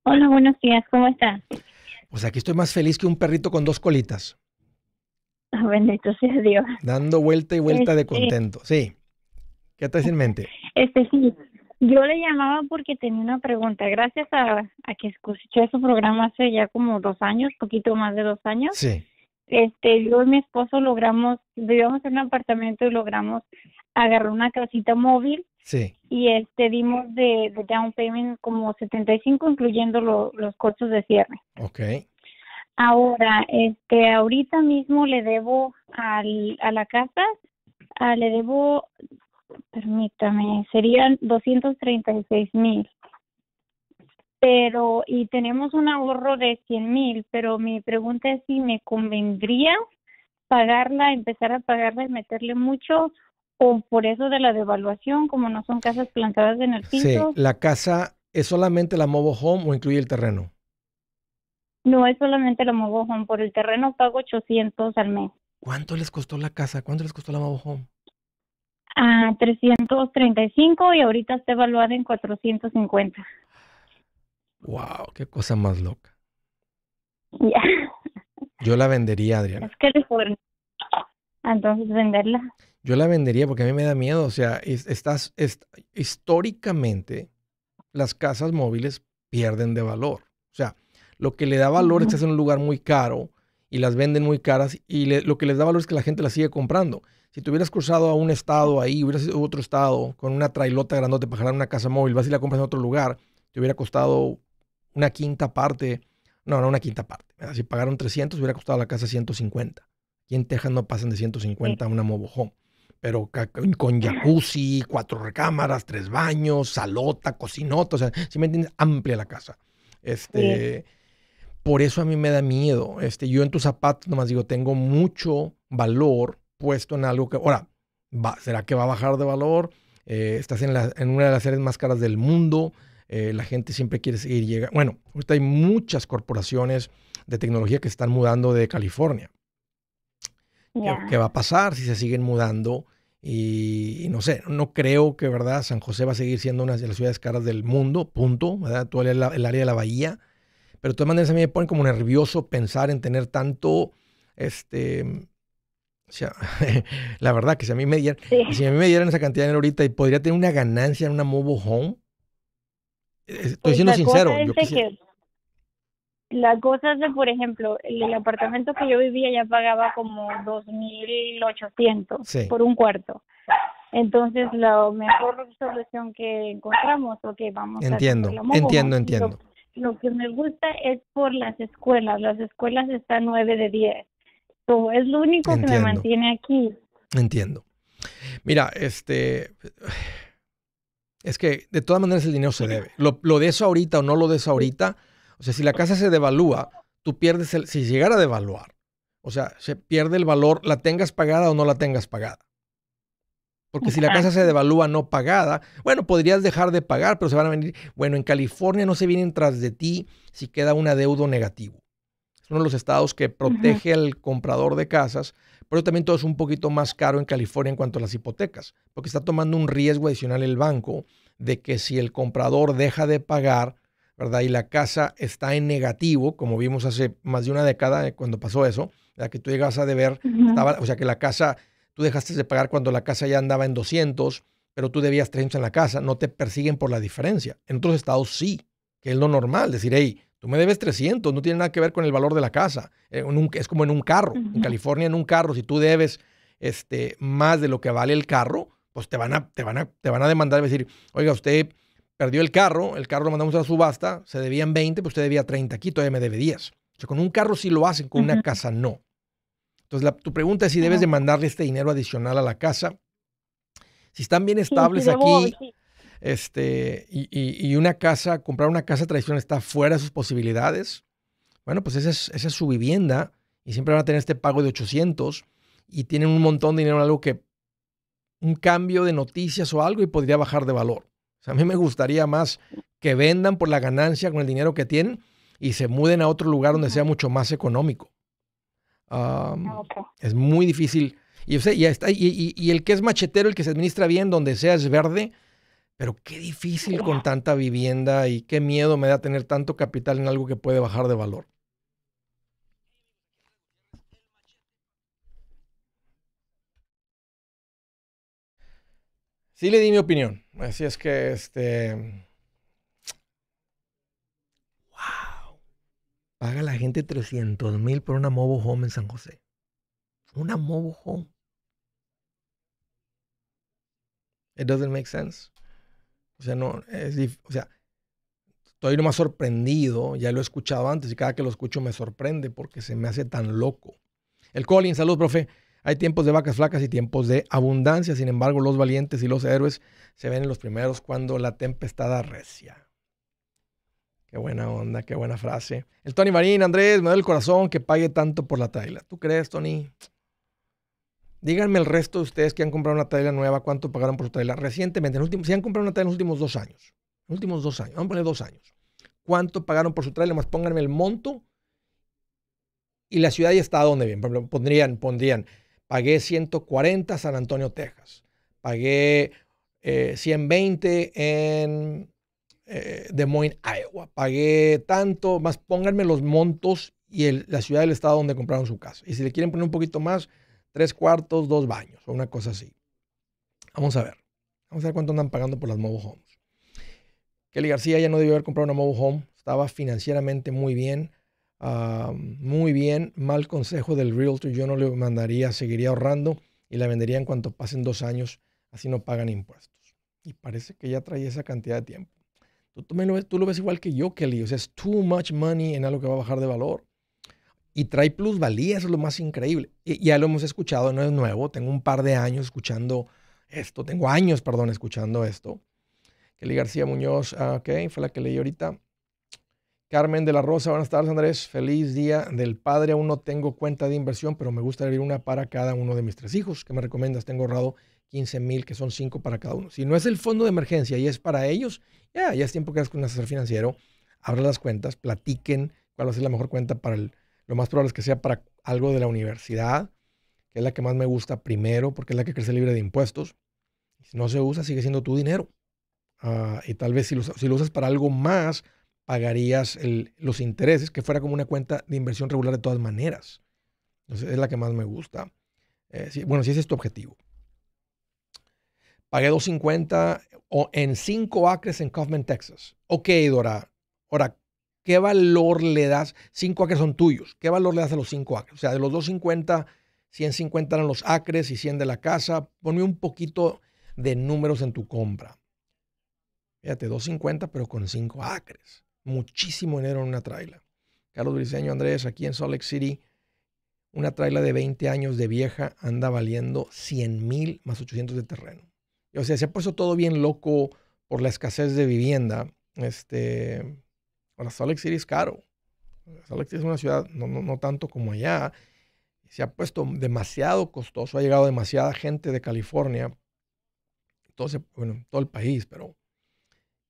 Hola, buenos días, ¿cómo estás? Pues aquí estoy más feliz que un perrito con dos colitas. Ah, bendito sea Dios. Dando vuelta y vuelta de Este- contento. Sí. ¿Qué traes en mente? Este sí, yo le llamaba porque tenía una pregunta. Gracias a, a que escuché su programa hace ya como dos años, poquito más de dos años, Sí. este, yo y mi esposo logramos, vivíamos en un apartamento y logramos agarrar una casita móvil Sí. y este dimos de, de down payment como 75 incluyendo lo- los costos de cierre. Ok. Ahora, este, ahorita mismo le debo al, a la casa, ah, le debo, permítame, serían 236 mil. Pero, y tenemos un ahorro de 100 mil, pero mi pregunta es si me convendría pagarla, empezar a pagarla y meterle mucho, o por eso de la devaluación, como no son casas plantadas en el Sí. piso, ¿La casa es solamente la mobile home o incluye el terreno? no es solamente la mobile home, por el terreno pago 800 al mes. ¿Cuánto les costó la casa? ¿Cuánto les costó la mobile home? A 335 y ahorita está evaluada en 450. Wow, qué cosa más loca. Ya, Yo la vendería, Adriana. es California. Entonces venderla. Yo la vendería porque a mí me da miedo. O sea, es- estás, est- históricamente las casas móviles pierden de valor. O sea, lo que le da valor es que es en un lugar muy caro y las venden muy caras y le- lo que les da valor es que la gente las sigue comprando. Si te hubieras cruzado a un estado ahí, hubieras ido a otro estado con una trailota grandote para jalar una casa móvil, vas y la compras en otro lugar, te hubiera costado una quinta parte, no, no una quinta parte. Si pagaron 300, hubiera costado la casa 150. Aquí en Texas no pasan de 150 a una mobile home. Pero con jacuzzi, cuatro recámaras, tres baños, salota, cocinota, o sea, si me entiendes, amplia la casa. Este, por eso a mí me da miedo. Este, yo en tus zapatos, nomás digo, tengo mucho valor puesto en algo que, ahora, va- ¿será que va a bajar de valor? Eh, estás en, la- en una de las series más caras del mundo. eh, la gente siempre quiere seguir llegando. Bueno, ahorita hay muchas corporaciones de tecnología que están mudando de California. ¿Qué, va a pasar si se siguen mudando? Y, y no sé, no creo que, ¿verdad? San José va a seguir siendo una de las ciudades caras del mundo, punto, ¿verdad? Todo el, el área de la bahía. Pero de todas maneras a mí me pone como nervioso pensar en tener tanto, este, o sea, la verdad que si a mí me dieran, Sí. si a mí me dieran esa cantidad de dinero ahorita y podría tener una ganancia en una mobile home, eh, estoy Pues siendo sincero, yo quisiera- que la cosa es de, por ejemplo, el, el apartamento que yo vivía ya pagaba como 2.800 Sí. por un cuarto. Entonces, la mejor solución que encontramos, ok, vamos Entiendo, a la entiendo, entiendo. Lo, lo que me gusta es por las escuelas. Las escuelas están 9 de 10. Es lo único que me mantiene aquí. Entiendo. Mira, este. Es que de todas maneras el dinero se debe. Lo, lo de eso ahorita o no lo de eso ahorita. O sea, si la casa se devalúa, tú pierdes el. Si llegara a devaluar, o sea, se pierde el valor, la tengas pagada o no la tengas pagada. Porque si la casa se devalúa no pagada, bueno, podrías dejar de pagar, pero se van a venir. Bueno, en California no se vienen tras de ti si queda un adeudo negativo. Es uno de los estados que protege al comprador de casas, pero también todo es un poquito más caro en California en cuanto a las hipotecas, porque está tomando un riesgo adicional el banco de que si el comprador deja de pagar, ¿verdad? Y la casa está en negativo, como vimos hace más de una década eh, cuando pasó eso, ¿verdad? que tú llegas a deber, Ujú. estaba, o sea que la casa, tú dejaste de pagar cuando la casa ya andaba en 200, pero tú debías 300 en la casa, no te persiguen por la diferencia. En otros estados sí, que es lo normal, decir, hey, tú me debes 300, no tiene nada que ver con el valor de la casa. Eh, un- es como en un carro. En. California, en un carro, si tú debes este, más de lo que vale el carro, pues te van a, te van a, te van a demandar y decir, oiga, usted perdió el carro, el carro lo mandamos a la subasta, se debían 20, pues usted debía 30 aquí, todavía me debe 10. O sea, con un carro sí lo hacen, con una casa no. Entonces, la- tu pregunta es si debes de mandarle este dinero adicional a la casa. Si están bien Sí, sí estables debo- aquí, sí. Este, y, y- y una casa, comprar una casa tradicional está fuera de sus posibilidades, bueno, pues esa es, esa es su vivienda y siempre van a tener este pago de 800 y tienen un montón de dinero en algo que, un cambio de noticias o algo y podría bajar de valor. O sea, a mí me gustaría más que vendan por la ganancia con el dinero que tienen y se muden a otro lugar donde sea mucho más económico. Ok. es muy difícil. Y, o sea, ya está, y, y- y el que es machetero, el que se administra bien, donde sea es verde, Pero qué difícil con tanta vivienda y qué miedo me da tener tanto capital en algo que puede bajar de valor. Sí le di mi opinión. Así es que, este... Wow. Paga la gente 300 mil por una mobile home en San José. Una mobile home. It doesn't make sense. O sea, no, es, o sea, estoy nomás sorprendido, ya lo he escuchado antes y cada que lo escucho me sorprende porque se me hace tan loco. El Colin, salud, profe. Hay tiempos de vacas flacas y tiempos de abundancia. Sin embargo, los valientes y los héroes se ven en los primeros cuando la tempestad arrecia. Qué buena onda, qué buena frase. El Tony Marín, Andrés, me da el corazón que pague tanto por la traila. ¿Tú crees, Tony? Díganme el resto de ustedes que han comprado una traila nueva, ¿cuánto pagaron por su traila? Recientemente, en si han comprado una traila en los últimos dos años. Últimos dos años, vamos a poner dos años. ¿Cuánto pagaron por su traila? Más pónganme el monto y la ciudad y estado donde bien. Pondrían, pondrían Pagué 140 San Antonio, Texas. Pagué 120 eh, en eh, Des Moines, Iowa. Pagué tanto, más pónganme los montos y la ciudad del estado donde compraron su casa. Y si le quieren poner un poquito más, tres cuartos, dos baños o una cosa así. Vamos a ver. Vamos a ver cuánto andan pagando por las mobile homes. Kelly García ya no debió haber comprado una mobile home. Estaba financieramente muy bien. Ah, muy bien, mal consejo del realtor, yo no le mandaría, seguiría ahorrando y la vendería en cuanto pasen dos años, así no pagan impuestos. Y parece que ya trae esa cantidad de tiempo. Tú, tú, lo, ves, tú lo ves igual que yo, Kelly, o sea, es too much money en algo que va a bajar de valor. Y trae plusvalía, eso es lo más increíble. Y ya lo hemos escuchado, no es nuevo, tengo un par de años escuchando esto, tengo años, perdón, escuchando esto. Kelly García Muñoz, ah, ok, fue la que leí ahorita. Carmen de la Rosa, buenas tardes Andrés, feliz día del padre. Aún no tengo cuenta de inversión, pero me gusta abrir una para cada uno de mis tres hijos. ¿Qué me recomiendas? Tengo ahorrado 15 mil, que son cinco para cada uno. Si no es el fondo de emergencia y es para ellos, ya, ya es tiempo que hagas con un asesor financiero, abra las cuentas, platiquen cuál va a ser la mejor cuenta para el, lo más probable es que sea para algo de la universidad, que es la que más me gusta primero, porque es la que crece libre de impuestos. Si no se usa, sigue siendo tu dinero. Ah, y tal vez si si lo usas para algo más, pagarías los intereses, que fuera como una cuenta de inversión regular de todas maneras. Entonces, es la que más me gusta. Eh, bueno, si ese es tu objetivo. Pagué 250 o en 5 acres en Kaufman, Texas. Ok, Dora. Ahora, ¿qué valor le das? 5 acres son tuyos. ¿Qué valor le das a los 5 acres? O sea, de los 250, 150 eran los acres y 100 de la casa. Ponme un poquito de números en tu compra. Fíjate, 250, pero con 5 acres muchísimo dinero en una traila. Carlos Briceño Andrés, aquí en Salt Lake City, una traila de 20 años de vieja anda valiendo 100 mil más 800 de terreno. O sea, se ha puesto todo bien loco por la escasez de vivienda. Este, ahora Salt Lake City es caro. Salt Lake City es una ciudad no, no tanto como allá. Se ha puesto demasiado costoso. Ha llegado demasiada gente de California. Todo, bueno, todo el país, pero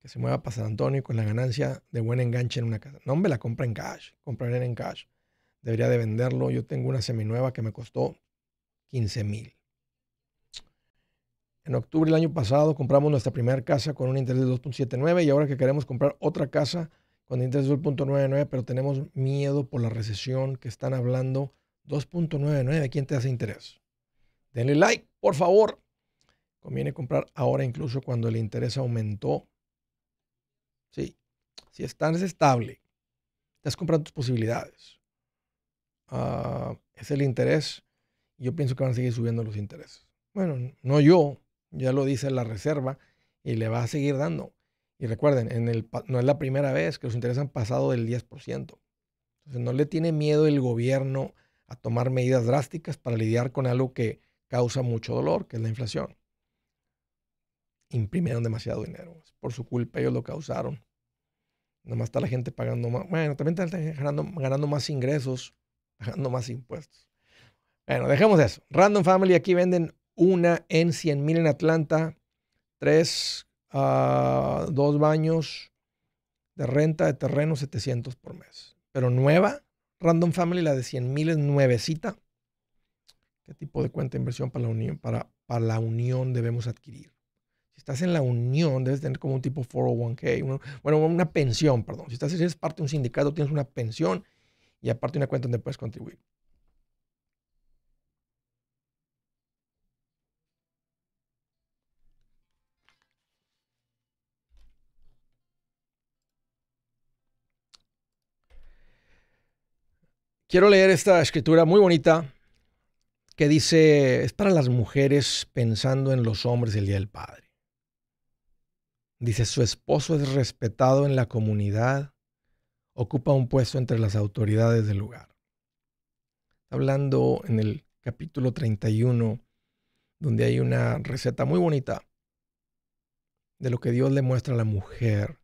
que se mueva para San Antonio con la ganancia de buen enganche en una casa. No, me la compra en cash, compraré en cash. Debería de venderlo. Yo tengo una seminueva que me costó 15 mil. En octubre del año pasado compramos nuestra primera casa con un interés de 2.79 y ahora que queremos comprar otra casa con interés de 2.99, pero tenemos miedo por la recesión que están hablando. 2.99, ¿quién te hace interés? Denle like, por favor. Conviene comprar ahora incluso cuando el interés aumentó Sí. Si estás estable, estás comprando tus posibilidades. Ah, es el interés. Yo pienso que van a seguir subiendo los intereses. Bueno, no yo, ya lo dice la reserva y le va a seguir dando. Y recuerden, en el, no es la primera vez que los intereses han pasado del 10%. Entonces no le tiene miedo el gobierno a tomar medidas drásticas para lidiar con algo que causa mucho dolor, que es la inflación imprimieron demasiado dinero. Por su culpa ellos lo causaron. Nomás está la gente pagando más. Bueno, también están ganando, ganando más ingresos, pagando más impuestos. Bueno, dejemos eso. Random Family, aquí venden una en 100 mil en Atlanta, tres, dos baños de renta de terreno, 700 por mes. Pero nueva, Random Family, la de 100 mil es nuevecita. ¿Qué tipo de cuenta de inversión para la unión, para, para la unión debemos adquirir? Si estás en la unión, debes tener como un tipo 401k, bueno, una pensión, perdón. Si estás si eres parte de un sindicato, tienes una pensión y aparte una cuenta donde puedes contribuir. Quiero leer esta escritura muy bonita que dice, es para las mujeres pensando en los hombres el Día del Padre. Dice, su esposo es respetado en la comunidad, ocupa un puesto entre las autoridades del lugar. Hablando en el capítulo 31, donde hay una receta muy bonita de lo que Dios le muestra a la mujer,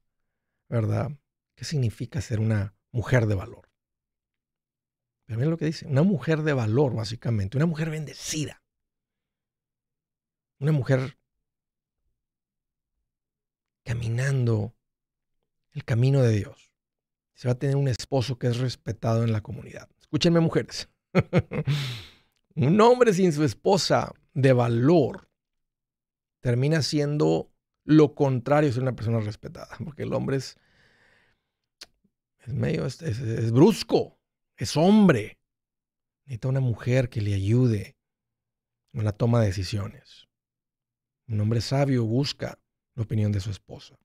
¿verdad? ¿Qué significa ser una mujer de valor? Pero miren lo que dice, una mujer de valor, básicamente, una mujer bendecida. Una mujer caminando el camino de Dios. Se va a tener un esposo que es respetado en la comunidad. Escúchenme, mujeres. un hombre sin su esposa de valor termina siendo lo contrario de ser una persona respetada, porque el hombre es, es medio, es brusco, es hombre. Necesita una mujer que le ayude en la toma de decisiones. Un hombre sabio busca la opinión de su esposa.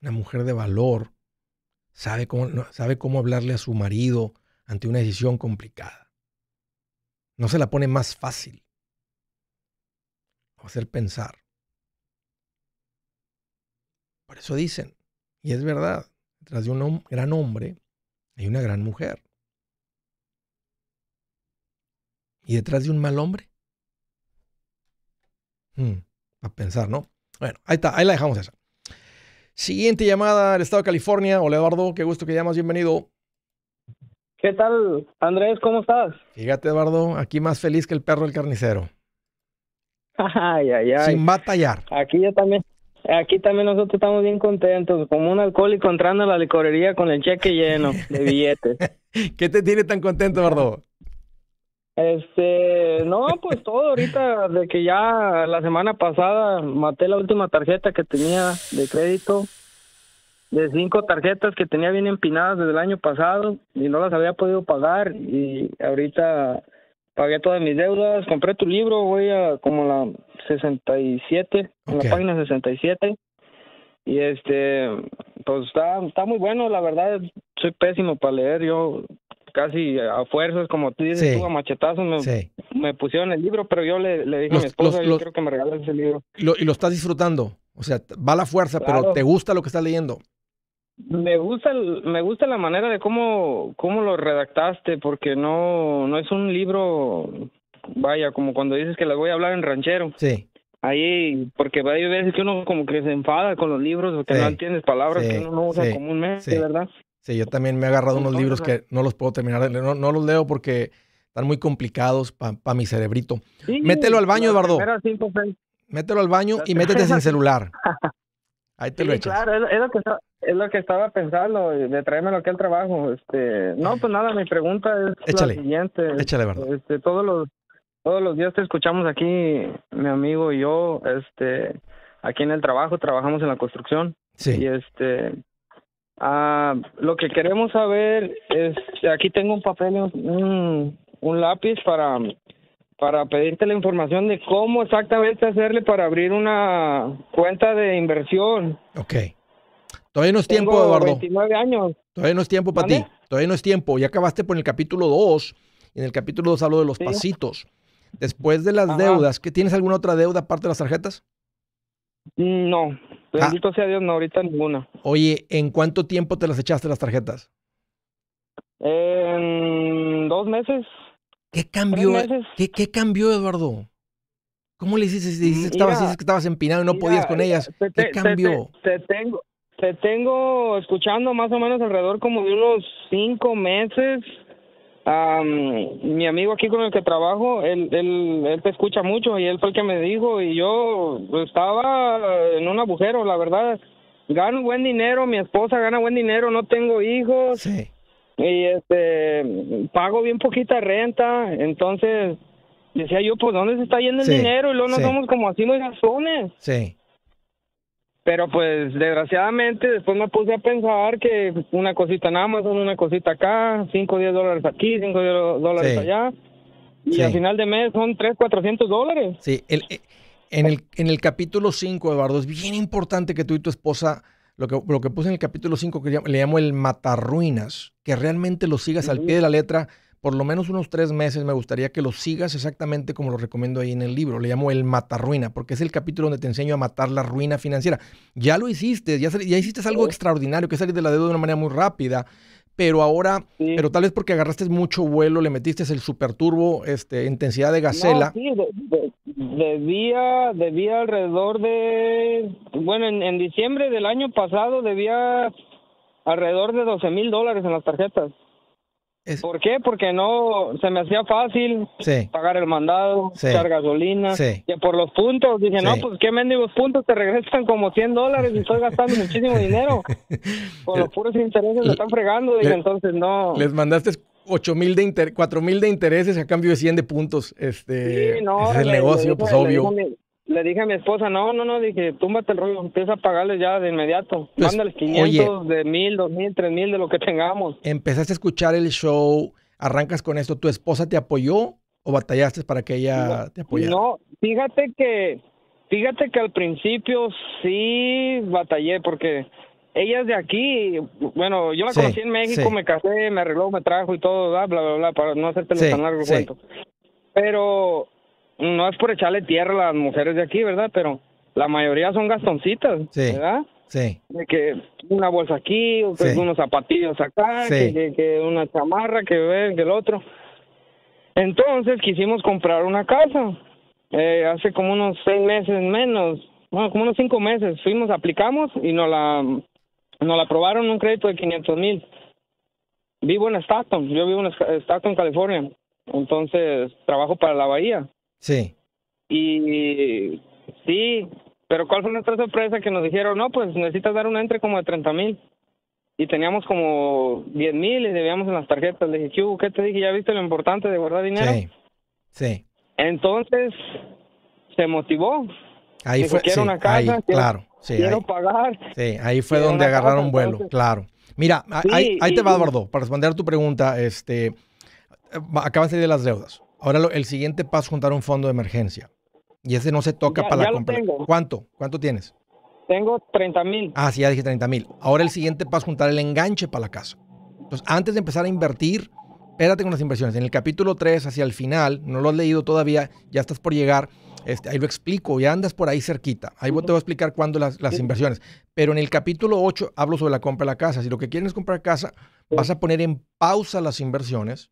Una mujer de valor sabe cómo, sabe cómo hablarle a su marido ante una decisión complicada. No se la pone más fácil. Va a hacer pensar. Por eso dicen, y es verdad, detrás de un gran hombre hay una gran mujer. ¿Y detrás de un mal hombre? Hmm, a pensar, ¿no? Bueno, ahí está, ahí la dejamos esa. Siguiente llamada del estado de California. Hola Eduardo, qué gusto que llamas, bienvenido. ¿Qué tal, Andrés? ¿Cómo estás? Fíjate, Eduardo, aquí más feliz que el perro del carnicero. Ay, ay, ay. Sin batallar. Aquí yo también. Aquí también nosotros estamos bien contentos, como un alcohólico entrando a la licorería con el cheque lleno de billetes. ¿Qué te tiene tan contento, Eduardo? Este, no, pues todo ahorita, de que ya la semana pasada maté la última tarjeta que tenía de crédito, de cinco tarjetas que tenía bien empinadas desde el año pasado y no las había podido pagar y ahorita pagué todas mis deudas, compré tu libro, voy a como la 67, en la página 67. Y este, pues está, está muy bueno, la verdad, soy pésimo para leer, yo casi a fuerzas, como tú dices, tú a machetazos me, pusieron el libro, pero yo le, dije a mi esposa, yo quiero que me regales ese libro. y lo estás disfrutando, o sea, va a la fuerza, pero ¿te gusta lo que estás leyendo? Me gusta, me gusta la manera de cómo, cómo lo redactaste, porque no, no es un libro, vaya, como cuando dices que las voy a hablar en ranchero. Sí. Ahí, porque hay veces que uno como que se enfada con los libros, porque no entiendes palabras que uno no usa comúnmente, ¿verdad? Sí, yo también me he agarrado unos libros que no los puedo terminar de leer, no, no los leo porque están muy complicados para mi cerebrito. Mételo al baño, Eduardo. Mételo al baño y métete sin celular. Ahí te lo echas. Claro, es, lo que es lo que estaba pensando, de traerme lo que el trabajo. Este, no, pues nada, mi pregunta es la siguiente. Échale, verdad. Este, todos los todos los días te escuchamos aquí, mi amigo y yo, este, aquí en el trabajo, trabajamos en la construcción. Sí. Y este, ah, lo que queremos saber es, aquí tengo un papel, un, un lápiz para para pedirte la información de cómo exactamente hacerle para abrir una cuenta de inversión. Ok. Todavía no es tiempo, Eduardo. 29 años. Todavía no es tiempo para ti. Todavía no es tiempo. Ya acabaste por el capítulo 2. Y en el capítulo 2 hablo de los pasitos. Después de las deudas, ¿qué tienes alguna otra deuda aparte de las tarjetas? Mm, no. Bendito ah. sea Dios, no, ahorita ninguna. Oye, ¿en cuánto tiempo te las echaste las tarjetas? En dos meses. ¿Qué cambió? ¿Qué, ¿Qué cambió, Eduardo? ¿Cómo le hiciste? Si dices que estabas, que estabas empinado y no podías con ellas. ¿Qué cambió? Te, tengo, te tengo escuchando más o menos alrededor como de unos cinco meses. mi amigo aquí con el que trabajo, él, él, él te escucha mucho y él fue el que me dijo y yo estaba en un agujero, la verdad. Gano buen dinero, mi esposa gana buen dinero, no tengo hijos. Sí y este pago bien poquita renta, entonces decía yo, pues ¿dónde se está yendo el Sí, dinero? Y luego no sí. somos como así muy gastones. Sí. Pero pues desgraciadamente después me puse a pensar que una cosita en Amazon, una cosita acá, 5 o 10 dólares aquí, 5 o 10 dólares Sí. allá. Y Sí. al final de mes son 3, 400 dólares. Sí, el- eh, en, el, en el capítulo 5, Eduardo, es bien importante que tú y tu esposa, lo que, lo que puse en el capítulo 5, que le llamo el matarruinas, que realmente lo sigas al pie de la letra, por lo menos unos tres meses, me gustaría que lo sigas exactamente como lo recomiendo ahí en el libro. Le llamo el matarruina, porque es el capítulo donde te enseño a matar la ruina financiera. Ya lo hiciste, ya, hiciste algo extraordinario, que salir de la deuda de una manera muy rápida, pero ahora, Sí. pero tal vez porque agarraste mucho vuelo, le metiste el super turbo, este, intensidad de gacela. No, sí, de- de- debía, debía alrededor de, bueno, en, en diciembre del año pasado debía alrededor de 12 mil dólares en las tarjetas. Es- ¿Por qué? Porque no, se me hacía fácil Sí. pagar el mandado, Sí. echar gasolina, Sí. que por los puntos, dije, no, pues qué mendigos puntos, te regresan como 100 dólares y estoy gastando muchísimo dinero. Con los puros intereses me están fregando, dije, entonces no. Les mandaste 8 mil de inter 4 mil de intereses a cambio de 100 de puntos. Este, Sí, no, es el le- negocio, le pues obvio. Le dije, a mi, esposa, no, no, no, dije, túmbate el rollo, empieza a pagarles ya de inmediato. Pues, Mándales 500, de mil, dos mil, tres mil, de lo que tengamos. Empezaste a escuchar el show, arrancas con esto. ¿Tu esposa te apoyó o batallaste para que ella te apoyara? No, fíjate que, fíjate que al principio sí batallé porque ella es de aquí, bueno, yo la Sí, conocí en México, sí. me casé, me arregló, me trajo y todo, bla, bla, bla, bla, para no hacerte Sí, tan largo el cuento. Pero no es por echarle tierra a las mujeres de aquí, ¿verdad? Pero la mayoría son gastoncitas, Sí. ¿verdad? Sí, de que una bolsa aquí, Sí. unos zapatillos acá, Sí. que, que- una chamarra, que que el otro. Entonces quisimos comprar una casa. Eh, hace como unos seis meses menos, bueno, como unos cinco meses. Fuimos, aplicamos y nos la, nos la aprobaron un crédito de 500 mil. Vivo en Stockton, yo vivo en Stockton, California. Entonces trabajo para la bahía. Sí. Y sí, pero ¿cuál fue nuestra sorpresa? Que nos dijeron, no, pues necesitas dar un entre como de 30 mil. Y teníamos como 10 mil y debíamos en las tarjetas. Le dije, ¿qué? ¿qué te dije? ¿Ya viste lo importante de guardar dinero? Sí. Sí. Entonces se motivó. Ahí Dijo, fue. quiero sí, una casa, ahí, quiero- claro. Sí, Quiero ahí, pagar. sí, ahí fue donde agarraron casa, vuelo, entonces. claro. Mira, Sí, ahí, ahí te va, Eduardo, para responder a tu pregunta. Este, eh, acaban de salir las deudas. Ahora lo- el siguiente paso es juntar un fondo de emergencia. Y ese no se toca Ya- para ya la compra. ¿Cuánto? ¿Cuánto tienes? Tengo 30 mil. Ah, sí, ya dije 30 mil. Ahora el siguiente paso es juntar el enganche para la casa. Entonces, antes de empezar a invertir, espérate con las inversiones. En el capítulo 3, hacia el final, no lo has leído todavía, ya estás por llegar. Este, ahí lo explico, ya andas por ahí cerquita. Ahí te voy a explicar cuándo las, las inversiones. Pero en el capítulo 8 hablo sobre la compra de la casa. Si lo que quieres es comprar casa, vas a poner en pausa las inversiones.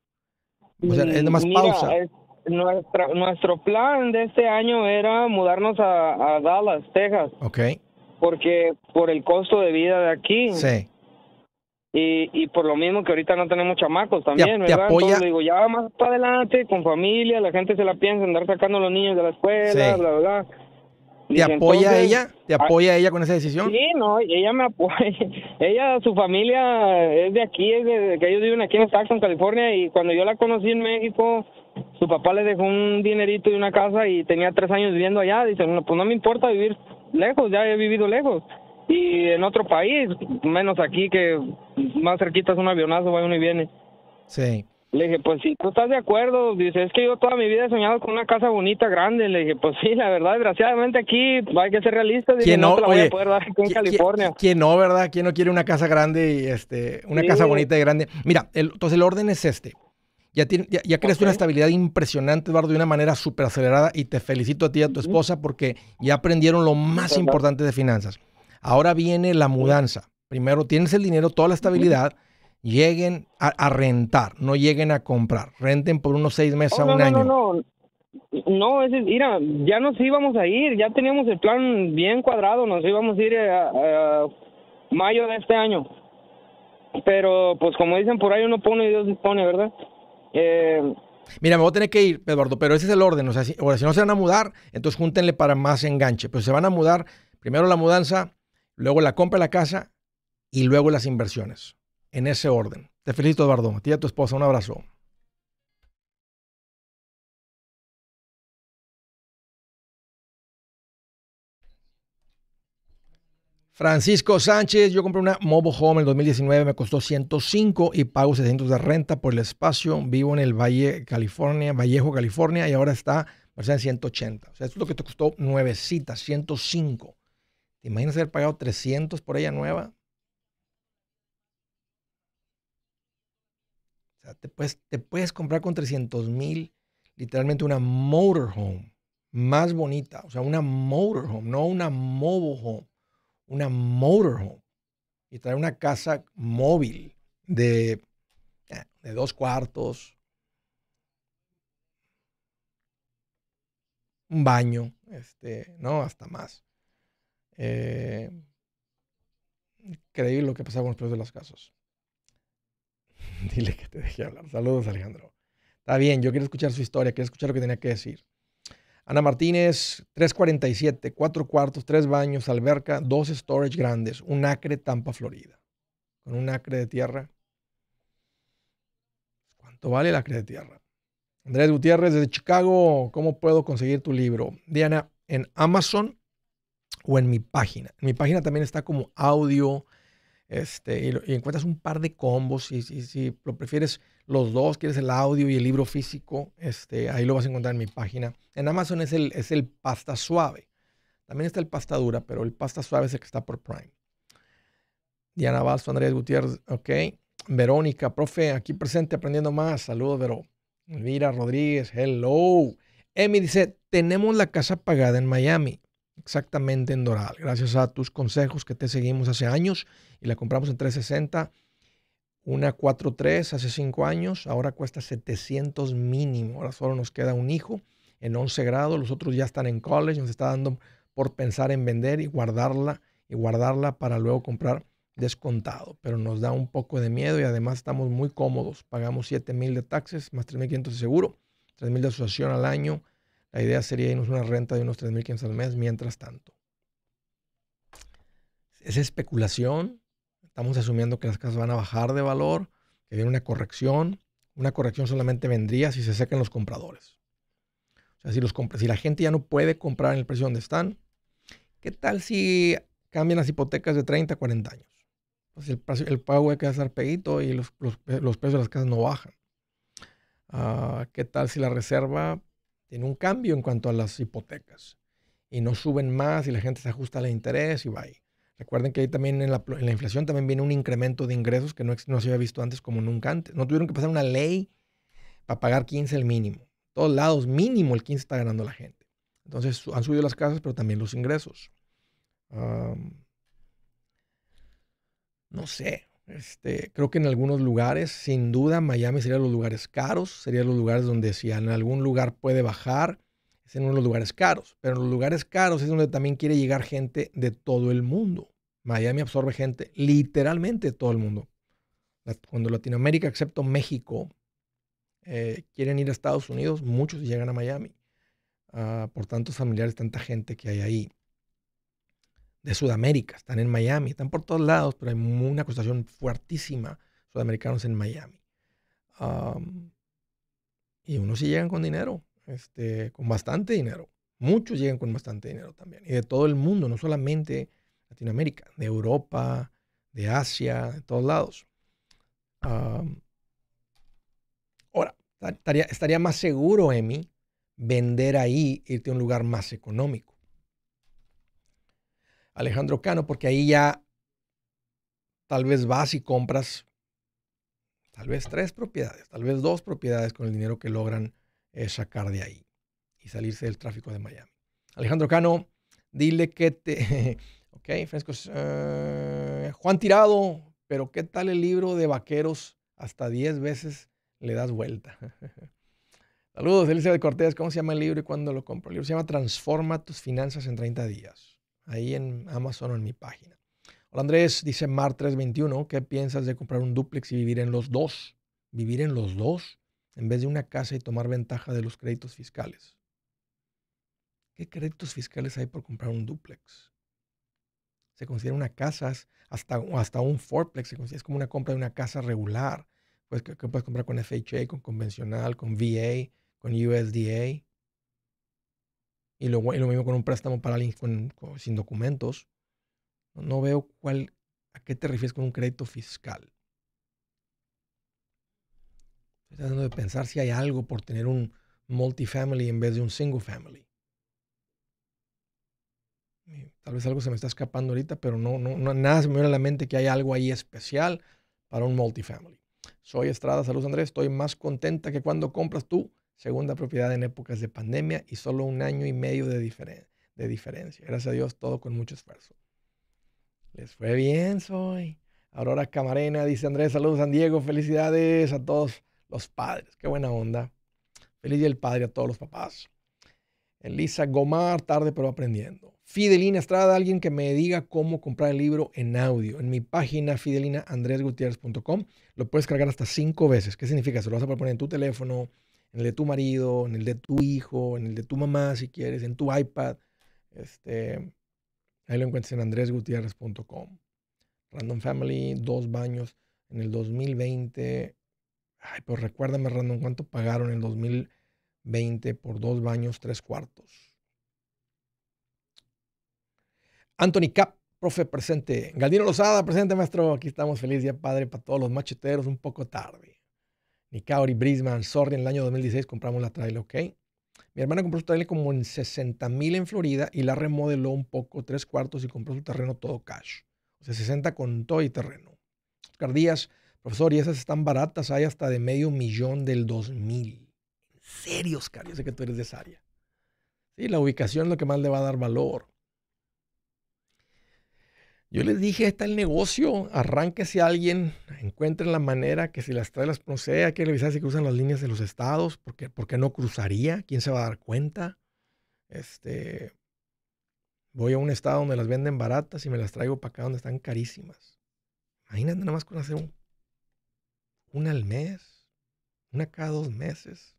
O sea, es nada más Mira, pausa. es- nuestra, nuestro plan de este año era mudarnos a, a Dallas, Texas, Ok. porque por el costo de vida de aquí. Sí. Y, y por lo mismo que ahorita no tenemos chamacos también, te ¿verdad? apoya- Entonces digo, ya más para adelante, con familia, la gente se la piensa andar sacando a los niños de la escuela, Sí. bla, bla, bla. ¿Te apoya entonces, ella? ¿Te ah, apoya ella con esa decisión? Sí, no, ella me apoya. Ella, su familia es de aquí, es de, que ellos viven aquí en Stockton, California, y cuando yo la conocí en México, su papá le dejó un dinerito y una casa y tenía tres años viviendo allá. Dice, no, pues no me importa vivir lejos, ya he vivido lejos. Y en otro país, menos aquí que más cerquita es un avionazo, va uno y viene. Sí. Le dije, pues si tú estás de acuerdo, dice, es que yo toda mi vida he soñado con una casa bonita, grande. Le dije, pues sí, la verdad, desgraciadamente aquí hay que ser realistas. Dije, ¿Quién no, no? te la voy Oye, a poder dar aquí en ¿qui- qui- California. ¿Quién no, verdad? ¿Quién no quiere una casa grande y este, una Sí. casa bonita y grande? Mira, el- entonces el orden es este. Ya, tiene- ya, ya creaste una estabilidad impresionante, Eduardo, de una manera súper acelerada y te felicito a ti y a tu esposa porque ya aprendieron lo más importante de finanzas. Ahora viene la mudanza. Primero tienes el dinero, toda la estabilidad, lleguen a, a rentar, no lleguen a comprar. Renten por unos seis meses Oh, a no, un no, año. no, no. No, ese, mira, ya nos íbamos a ir, ya teníamos el plan bien cuadrado, nos íbamos a ir a, a mayo de este año. Pero, pues como dicen por ahí, uno pone y Dios dispone, ¿verdad? Eh, Mira, me voy a tener que ir, Eduardo, pero ese es el orden. O sea, si, o si no se van a mudar, entonces júntenle para más enganche. Pero se van a mudar, primero la mudanza, luego la compra de la casa y luego las inversiones. En ese orden. Te felicito, Eduardo. A ti y a tu esposa, un abrazo. Francisco Sánchez, yo compré una Mobile Home en el 2019, me costó 105 y pago 600 de renta por el espacio. Vivo en el Valle, California, Vallejo, California y ahora está en 180. O sea, esto es lo que te costó nuevecita, 105. ¿Te imaginas haber pagado 300 por ella nueva? Te puedes, te puedes comprar con 300 mil literalmente una motorhome más bonita. O sea, una motorhome, no una mobile home una motorhome y traer una casa móvil de, eh, de dos cuartos, un baño, este, no, hasta más. Eh, increíble lo que pasa con los precios de las casas. Dile que te deje hablar. Saludos, Alejandro. Está bien, yo quiero escuchar su historia, quiero escuchar lo que tenía que decir. Ana Martínez, 347, cuatro cuartos, tres baños, alberca, dos storage grandes, un acre, Tampa, Florida. Con un acre de tierra. ¿Cuánto vale el acre de tierra? Andrés Gutiérrez desde Chicago, ¿cómo puedo conseguir tu libro? Diana, en Amazon o en mi página. En mi página también está como audio este, y, encuentras un par de combos. Y si lo prefieres los dos, quieres el audio y el libro físico, este, ahí lo vas a encontrar en mi página. En Amazon es el, es el pasta suave. También está el pasta dura, pero el pasta suave es el que está por Prime. Diana Balso, Andrés Gutiérrez, ok. Verónica, profe, aquí presente aprendiendo más. Saludos, Vero. Elvira Rodríguez, hello. Emi dice, tenemos la casa pagada en Miami exactamente en Doral. Gracias a tus consejos que te seguimos hace años y la compramos en 360. Una 4.3 hace 5 años, ahora cuesta 700 mínimo. Ahora solo nos queda un hijo en 11 grados, los otros ya están en college, nos está dando por pensar en vender y guardarla y guardarla para luego comprar descontado, pero nos da un poco de miedo y además estamos muy cómodos. Pagamos 7 mil de taxes más 3.500 de seguro, 3 mil de asociación al año la idea sería irnos una renta de unos 3.500 al mes mientras tanto. Es especulación. Estamos asumiendo que las casas van a bajar de valor, que viene una corrección. Una corrección solamente vendría si se secan los compradores. O sea, si, los si la gente ya no puede comprar en el precio donde están, ¿qué tal si cambian las hipotecas de 30 a 40 años? Pues el, el pago va a quedar peguito y los, los, precios de las casas no bajan. Ah, ¿Qué tal si la reserva tiene un cambio en cuanto a las hipotecas y no suben más y la gente se ajusta al interés y va ahí. Recuerden que ahí también en la, inflación también viene un incremento de ingresos que no, no, se había visto antes como nunca antes. No tuvieron que pasar una ley para pagar 15 el mínimo. Todos lados, mínimo el 15 está ganando la gente. Entonces han subido las casas, pero también los ingresos. no sé, este, creo que en algunos lugares, sin duda, Miami sería los lugares caros, serían los lugares donde si en algún lugar puede bajar, es en uno de los lugares caros, pero en los lugares caros es donde también quiere llegar gente de todo el mundo. Miami absorbe gente literalmente de todo el mundo. Cuando Latinoamérica, excepto México, eh, quieren ir a Estados Unidos, muchos llegan a Miami. Ah, por tantos familiares, tanta gente que hay ahí de Sudamérica, están en Miami, están por todos lados, pero hay una acusación fuertísima sudamericanos en Miami. y unos sí llegan con dinero, este, con bastante dinero. Muchos llegan con bastante dinero también. Y de todo el mundo, no solamente Latinoamérica, de Europa, de Asia, de todos lados. ahora, estaría, estaría más seguro, Emi, vender ahí, irte a un lugar más económico. Alejandro Cano, porque ahí ya tal vez vas y compras tal vez tres propiedades, tal vez dos propiedades con el dinero que logran eh, sacar de ahí y salirse del tráfico de Miami. Alejandro Cano, dile que te... ok, frescos. Eh, Juan Tirado, pero ¿qué tal el libro de vaqueros? Hasta 10 veces le das vuelta. Saludos, Elizabeth Cortés. ¿Cómo se llama el libro y cuándo lo compro? El libro se llama Transforma tus finanzas en 30 días ahí en Amazon o en mi página. Hola Andrés, dice Mar321, ¿qué piensas de comprar un duplex y vivir en los dos? Vivir en los dos en vez de una casa y tomar ventaja de los créditos fiscales. ¿Qué créditos fiscales hay por comprar un duplex? se considera una casa, hasta, hasta un fourplex, es como una compra de una casa regular. Pues que, puedes comprar con FHA, con convencional, con VA, con USDA. Y lo, lo mismo con un préstamo para alguien sin documentos. No, veo cuál, a qué te refieres con un crédito fiscal. Estoy tratando de pensar si hay algo por tener un multifamily en vez de un single family. Tal vez algo se me está escapando ahorita, pero no, no, nada se me viene a la mente que hay algo ahí especial para un multifamily. Soy Estrada, saludos Andrés, estoy más contenta que cuando compras tu segunda propiedad en épocas de pandemia y solo un año y medio de, de diferencia. Gracias a Dios, todo con mucho esfuerzo. Les fue bien, soy. Aurora Camarena dice Andrés, saludos San Diego, felicidades a todos los padres, qué buena onda. Feliz día del padre a todos los papás. Elisa Gomar, tarde pero aprendiendo. Fidelina Estrada, alguien que me diga cómo comprar el libro en audio. En mi página fidelinaandresgutierrez.com lo puedes cargar hasta cinco veces. ¿Qué significa? Se lo vas a poner en tu teléfono, en el de tu marido, en el de tu hijo, en el de tu mamá si quieres, en tu iPad. Este, ahí lo encuentras en andresgutierrez.com. Random Family, dos baños en el 2020. Ay, pero recuérdame, Random, ¿cuánto pagaron en el 2020 por dos baños, tres cuartos? Anthony Cap, profe presente. Galdino Lozada, presente, maestro. Aquí estamos. Feliz día, padre, para todos los macheteros. Un poco tarde. Nicauri Brisman, sorry, en el año 2016 compramos la trailer, ok. Mi hermana compró su trailer como en 60 mil en Florida y la remodeló un poco, tres cuartos, y compró su terreno todo cash. O sea, 60 con todo y terreno. Oscar Díaz, profesor, y esas están baratas, hay hasta de medio millón del 2000. En serio, Oscar, yo sé que tú eres de esa área. Sí, la ubicación es lo que más le va a dar valor. Yo les dije, está el negocio, arránquese a alguien, encuentren la manera que si las trae las, no sé, hay que revisar si cruzan las líneas de los estados, porque, porque no cruzaría, quién se va a dar cuenta. Este, voy a un estado donde las venden baratas y me las traigo para acá donde están carísimas. Imagínate nada más con hacer un, una al mes, una cada dos meses.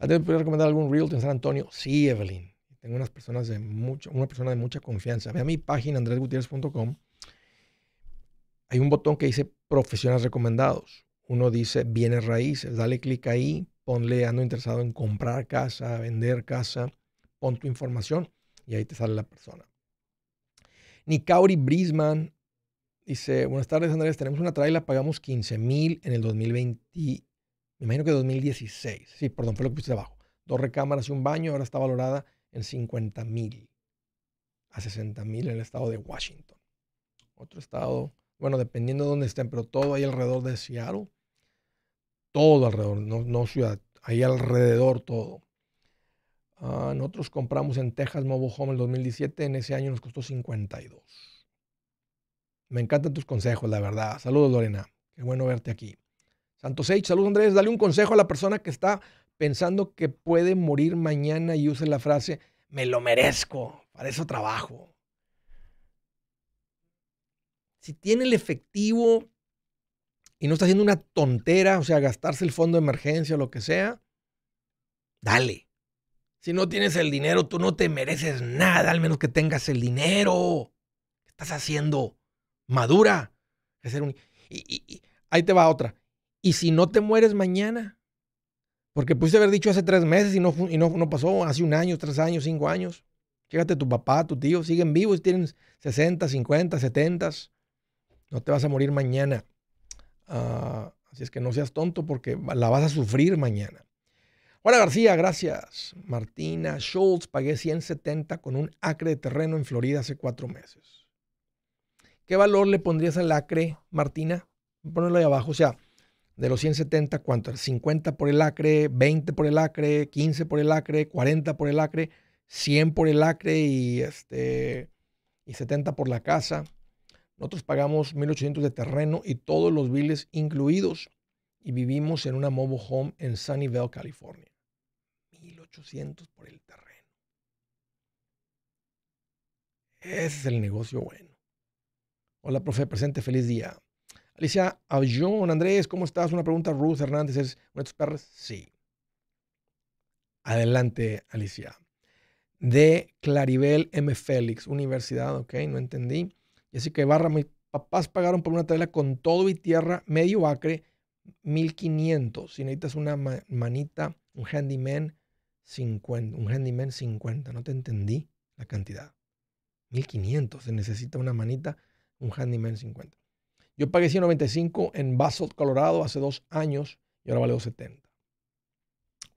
¿Te puedo recomendar algún realtor en San Antonio? Sí, Evelyn. Tengo unas personas de mucho, una persona de mucha confianza. Ve a mi página andresgutierrez.com. Hay un botón que dice profesionales recomendados. Uno dice bienes raíces. Dale clic ahí, ponle ando interesado en comprar casa, vender casa, pon tu información y ahí te sale la persona. Nicauri Brisman dice, buenas tardes Andrés, tenemos una trailer, pagamos 15 mil en el 2020, me imagino que 2016. Sí, perdón, fue lo que puse abajo. Dos recámaras y un baño, ahora está valorada en 50 mil a 60 mil en el estado de Washington. Otro estado, bueno, dependiendo de dónde estén, pero todo ahí alrededor de Seattle. Todo alrededor, no, ciudad, ahí alrededor todo. Ah, nosotros compramos en Texas Mobile Home en 2017, en ese año nos costó 52. Me encantan tus consejos, la verdad. Saludos, Lorena. Qué bueno verte aquí. Santos H, saludos Andrés. Dale un consejo a la persona que está pensando que puede morir mañana y use la frase, me lo merezco, para eso trabajo. Si tiene el efectivo y no está haciendo una tontera, o sea, gastarse el fondo de emergencia o lo que sea, dale. Si no tienes el dinero, tú no te mereces nada, al menos que tengas el dinero. ¿Qué estás haciendo? Madura. y ahí te va otra. ¿Y si no te mueres mañana? Porque pudiste haber dicho hace tres meses y no, y no, no pasó, hace un año, tres años, cinco años. Fíjate, tu papá, tu tío siguen vivos, tienen 60, 50, 70. No te vas a morir mañana. Ah, así es que no seas tonto porque la vas a sufrir mañana. Hola García, gracias. Martina Schultz, pagué 170 con un acre de terreno en Florida hace cuatro meses. ¿Qué valor le pondrías al acre, Martina? Ponelo ahí abajo. O sea, de los 170, ¿cuánto? 50 por el acre, 20 por el acre, 15 por el acre, 40 por el acre, 100 por el acre y, este, y 70 por la casa. Nosotros pagamos 1.800 de terreno y todos los biles incluidos y vivimos en una mobile home en Sunnyvale, California. 1.800 por el terreno. Ese es el negocio bueno. Hola, profe, presente, feliz día. Alicia John Andrés, ¿cómo estás? Una pregunta, Ruth Hernández, ¿es una de tus perros? Sí. Adelante, Alicia. de Claribel M. Félix, Universidad, ok, no entendí. Jessica Ibarra, mis papás pagaron por una tela con todo y tierra, medio acre, 1500. Si necesitas una manita, un handyman, 50. Un handyman, 50. No te entendí la cantidad. 1500. Se necesita una manita, un handyman, 50. Yo pagué 195 en Basalt, Colorado, hace dos años y ahora vale 270.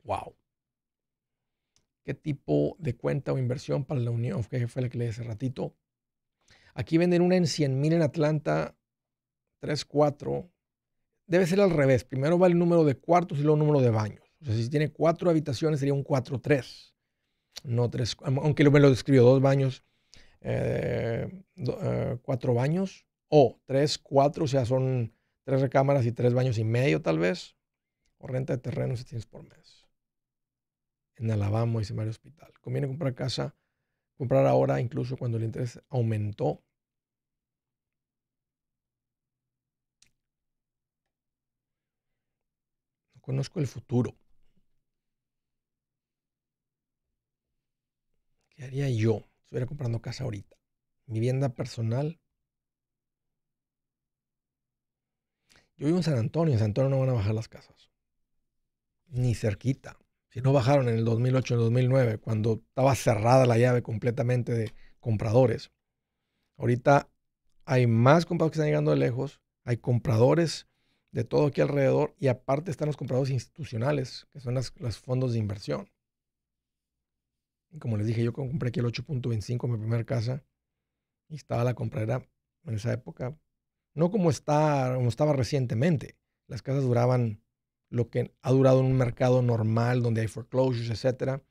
Wow. ¿Qué tipo de cuenta o inversión para la Unión? Que fue la que leí hace ratito. Aquí venden una en 100 mil en Atlanta, 3, 4. Debe ser al revés. Primero va el número de cuartos y luego el número de baños. O sea, si tiene cuatro habitaciones sería un 4-3. No tres, aunque me lo describió, dos baños, eh, eh, cuatro baños o tres, cuatro, o sea, son tres recámaras y tres baños y medio tal vez. O renta de terreno si tienes por mes en Alabama, dice Mario Hospital. Conviene comprar casa, comprar ahora, incluso cuando el interés aumentó. No conozco el futuro. ¿Qué haría yo si estuviera comprando casa ahorita? Vivienda personal. Yo vivo en San Antonio. En San Antonio no van a bajar las casas. Ni cerquita si no bajaron en el 2008, en el 2009, cuando estaba cerrada la llave completamente de compradores. Ahorita hay más compradores que están llegando de lejos, hay compradores de todo aquí alrededor y aparte están los compradores institucionales, que son los fondos de inversión. Como les dije, yo compré aquí el 8.25 mi primera casa y estaba la compradera en esa época, no como, está, como estaba recientemente. Las casas duraban lo que ha durado en un mercado normal donde hay foreclosures, etcétera,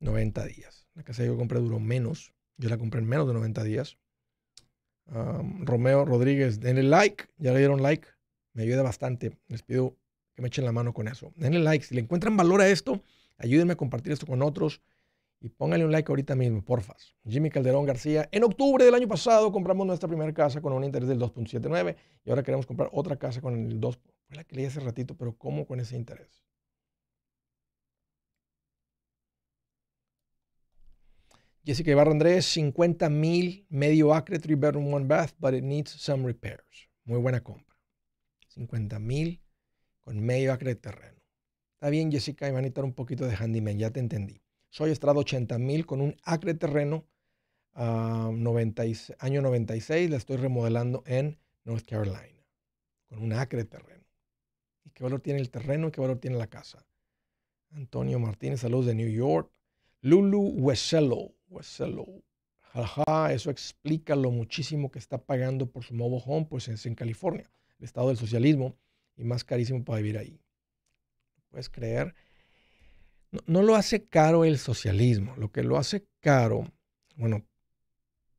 90 días. La casa que yo compré duró menos. Yo la compré en menos de 90 días. Romeo Rodríguez, denle like. Ya le dieron like. Me ayuda bastante. Les pido que me echen la mano con eso. Denle like. Si le encuentran valor a esto, ayúdenme a compartir esto con otros. Y pónganle un like ahorita mismo, porfas. Jimmy Calderón García. En octubre del año pasado compramos nuestra primera casa con un interés del 2.79 y ahora queremos comprar otra casa con el 2 la que leí hace ratito, pero ¿cómo con ese interés? Jessica Ibarra Andrés, 50 mil, medio acre, 3 bedroom, 1 bath, but it needs some repairs. Muy buena compra. 50 mil con medio acre de terreno. Está bien, Jessica, y van a necesitar un poquito de handyman, ya te entendí. Soy estrado 80 mil con un acre terreno, uh, 90, año 96, la estoy remodelando en North Carolina, con un acre terreno y qué valor tiene el terreno y qué valor tiene la casa. Antonio Martínez, saludos de New York. Lulu Weselo, Weselo. Jaja, eso explica lo muchísimo que está pagando por su mobile home, pues es en California, el estado del socialismo, y más carísimo para vivir ahí. ¿Puedes creer? No, lo hace caro el socialismo. Lo que lo hace caro, bueno,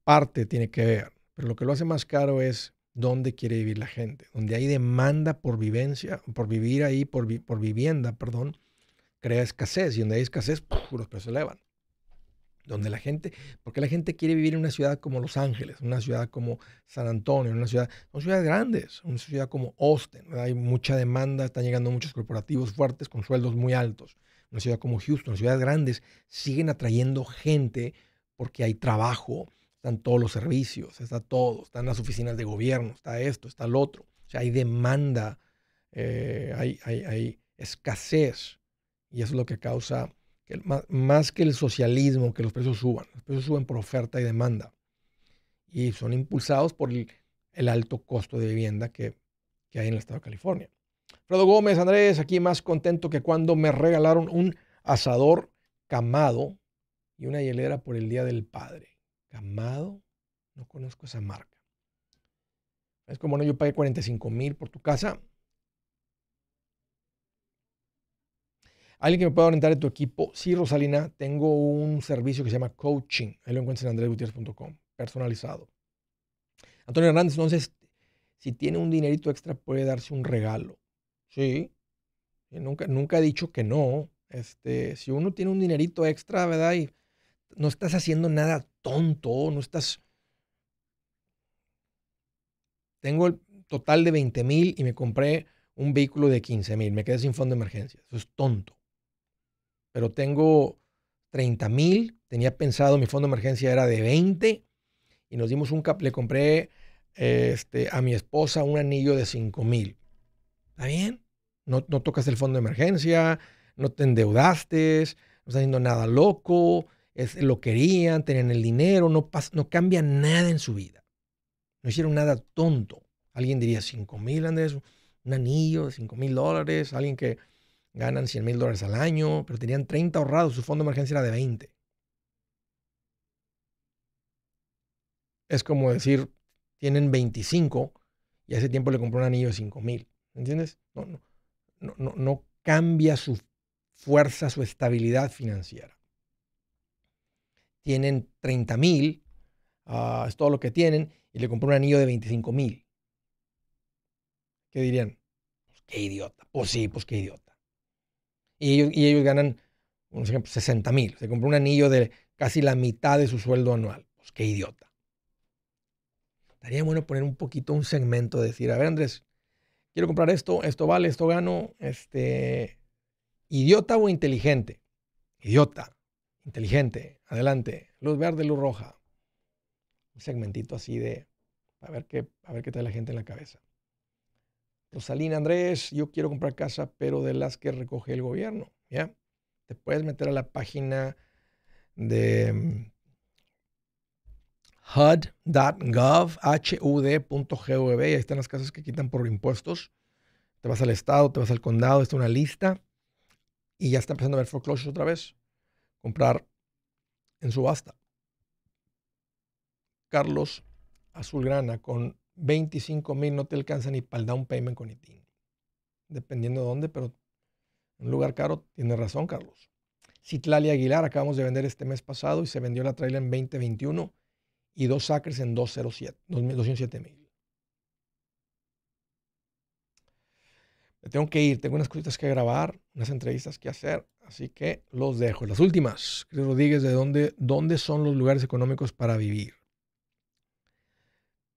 parte tiene que ver, pero lo que lo hace más caro es dónde quiere vivir la gente, donde hay demanda por vivencia, por vivir ahí, por, por vivienda, perdón, crea escasez y donde hay escasez, los precios elevan. Donde la gente, porque la gente quiere vivir en una ciudad como Los Ángeles, una ciudad como San Antonio, una ciudad, son ciudades grandes, una ciudad como Austin, hay mucha demanda, están llegando muchos corporativos fuertes con sueldos muy altos. Una ciudad como Houston, ciudades grandes, siguen atrayendo gente porque hay trabajo, están todos los servicios, está todo, están las oficinas de gobierno, está esto, está el otro. O sea, hay demanda, eh, hay, hay, escasez y eso es lo que causa, más, que el socialismo, que los precios suban. Los precios suben por oferta y demanda y son impulsados por el, alto costo de vivienda que, que hay en el estado de California. Fredo Gómez, Andrés, aquí más contento que cuando me regalaron un asador camado y una hielera por el Día del Padre. Camado, no conozco esa marca. Es como, no, yo pagué 45 mil por tu casa. Alguien que me pueda orientar de tu equipo. Sí, Rosalina, tengo un servicio que se llama coaching. Ahí lo encuentras en andresgutierrez.com, personalizado. Antonio Hernández, entonces, si tiene un dinerito extra, puede darse un regalo. Sí, nunca, nunca he dicho que no. Este, si uno tiene un dinerito extra, ¿verdad? Y no estás haciendo nada tonto, no estás... Tengo el total de 20 mil y me compré un vehículo de 15 mil, me quedé sin fondo de emergencia, eso es tonto. Pero tengo 30 mil, tenía pensado, mi fondo de emergencia era de 20 y nos dimos un cap, le compré este, a mi esposa un anillo de 5 mil. ¿Está bien? No, no tocas el fondo de emergencia, no te endeudaste, no estás haciendo nada loco, es, lo querían, tenían el dinero, no, no cambia nada en su vida. No hicieron nada tonto. Alguien diría 5 mil, Andrés, un anillo de 5 mil dólares, alguien que ganan 100 mil dólares al año, pero tenían 30 ahorrados, su fondo de emergencia era de 20. Es como decir, tienen 25 y hace tiempo le compró un anillo de 5 mil. ¿Entiendes? No, no, no, no, cambia su fuerza, su estabilidad financiera. Tienen 30 mil, ah, es todo lo que tienen, y le compró un anillo de 25 mil. ¿Qué dirían? Pues qué idiota. Pues sí, pues qué idiota. Y ellos, y ellos ganan, por ejemplo, 60 mil. Se compró un anillo de casi la mitad de su sueldo anual. Pues qué idiota. Estaría bueno poner un poquito un segmento, de decir, a ver Andrés, quiero comprar esto, esto vale, esto gano, este, idiota o inteligente. Idiota, inteligente, adelante, luz verde, luz roja. Un segmentito así de, a ver qué, a ver qué trae la gente en la cabeza. Rosalina Andrés, yo quiero comprar casa, pero de las que recoge el gobierno, ¿ya? Te puedes meter a la página de HUD.gov, H-U-D.gov, ahí están las casas que quitan por impuestos. Te vas al estado, te vas al condado, está una lista y ya está empezando a ver foreclosures otra vez. Comprar en subasta. Carlos Azulgrana, con 25 mil no te alcanza ni para el down payment con ITIN. Dependiendo de dónde, pero un lugar caro, tiene razón, Carlos. Citlali Aguilar, acabamos de vender este mes pasado y se vendió la trailer en 2021 y dos acres en 207, 207 mil. Me tengo que ir, tengo unas cositas que grabar, unas entrevistas que hacer, así que los dejo. Las últimas, Cris Rodríguez, ¿de dónde, dónde son los lugares económicos para vivir?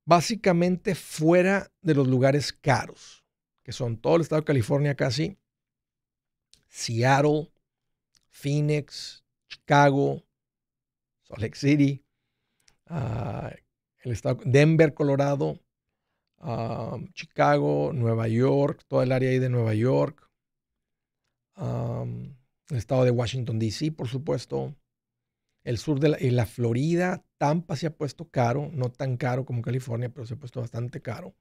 Básicamente fuera de los lugares caros, que son todo el estado de California casi, Seattle, Phoenix, Chicago, Salt Lake City, el estado Denver, Colorado, Chicago, Nueva York, toda el área ahí de Nueva York, el estado de Washington, D.C., por supuesto, el sur de la, Florida, Tampa se ha puesto caro, no tan caro como California, pero se ha puesto bastante caro.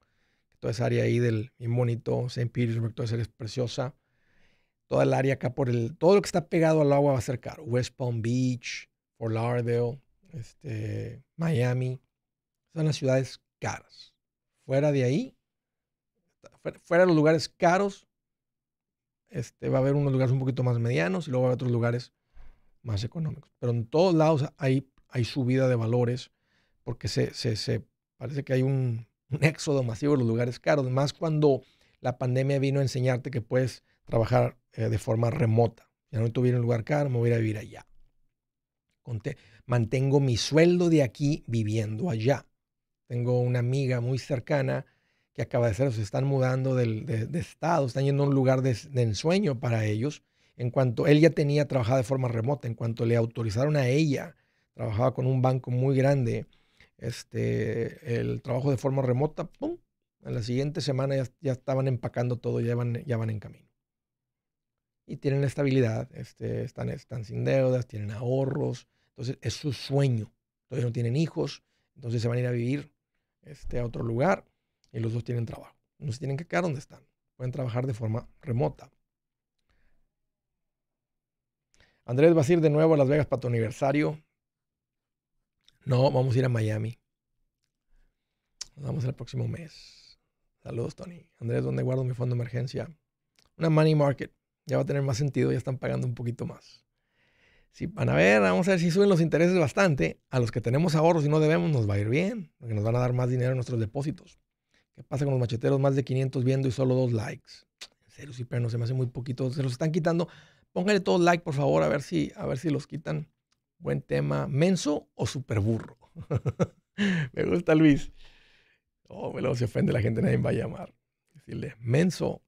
Toda esa área ahí del bonito, St. Petersburg, toda esa área es preciosa. Toda el área acá por el, todo lo que está pegado al agua va a ser caro. West Palm Beach, Fort Lauderdale, este, Miami, son las ciudades caras. Fuera de ahí, fuera de los lugares caros, este, va a haber unos lugares un poquito más medianos y luego va a haber otros lugares más económicos. Pero en todos lados hay, hay subida de valores porque se, se, parece que hay un, éxodo masivo de los lugares caros, más cuando la pandemia vino a enseñarte que puedes trabajar eh, de forma remota. Ya no estuviera en un lugar caro, me voy a vivir allá. Mantengo mi sueldo de aquí viviendo allá. Tengo una amiga muy cercana que acaba de ser, se están mudando de, estado, están yendo a un lugar de, ensueño para ellos. En cuanto él ya tenía trabajado de forma remota, en cuanto le autorizaron a ella, trabajaba con un banco muy grande, este, el trabajo de forma remota, ¡pum! En la siguiente semana ya, estaban empacando todo, ya van, ya van en camino. Y tienen estabilidad, este, están, están sin deudas, tienen ahorros, entonces es su sueño. Todavía no tienen hijos, entonces se van a ir a vivir este, a otro lugar y los dos tienen trabajo. No se tienen que quedar donde están. Pueden trabajar de forma remota. Andrés, ¿vas a ir de nuevo a Las Vegas para tu aniversario? No, vamos a ir a Miami. Nos vamos el próximo mes. Saludos, Tony. Andrés, ¿dónde guardo mi fondo de emergencia? Una money market. Ya va a tener más sentido, ya están pagando un poquito más. Si van a ver, vamos a ver si suben los intereses bastante. A los que tenemos ahorros y no debemos, nos va a ir bien, porque nos van a dar más dinero en nuestros depósitos. ¿Qué pasa con los macheteros? Más de 500 viendo y solo dos likes. En serio, sí, no se me hace muy poquito. Se los están quitando. Pónganle todos like, por favor, a ver si, a ver si los quitan. Buen tema. ¿Menso o super burro? me gusta Luis. Oh, luego se ofende la gente, nadie va a llamar. Decirle, menso.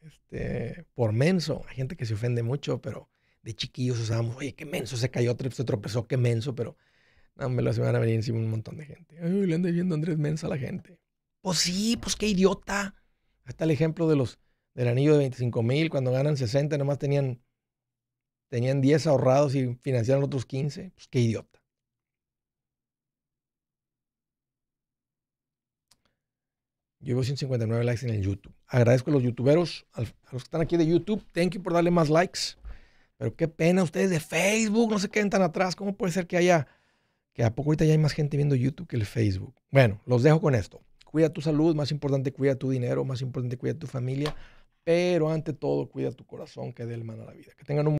Este, por menso. Hay gente que se ofende mucho, pero de chiquillos usábamos, oye, qué menso, se cayó, se tropezó, qué menso, pero no, me lo van a venir encima un montón de gente. Ay, le anda viendo Andrés Mensa a la gente. Pues sí, pues qué idiota. Está el ejemplo de los del anillo de 25 mil, cuando ganan 60, nomás tenían, tenían 10 ahorrados y financiaron otros 15. Pues qué idiota. Llevo 159 likes en el YouTube. Agradezco a los youtuberos, a los que están aquí de YouTube. Thank you por darle más likes. Pero qué pena ustedes de Facebook, no se queden tan atrás. ¿Cómo puede ser que haya, que a poco ahorita ya hay más gente viendo YouTube que el Facebook? Bueno, los dejo con esto. Cuida tu salud, más importante cuida tu dinero, más importante cuida tu familia. Pero ante todo, cuida tu corazón que dé el mal a la vida. Que tengan un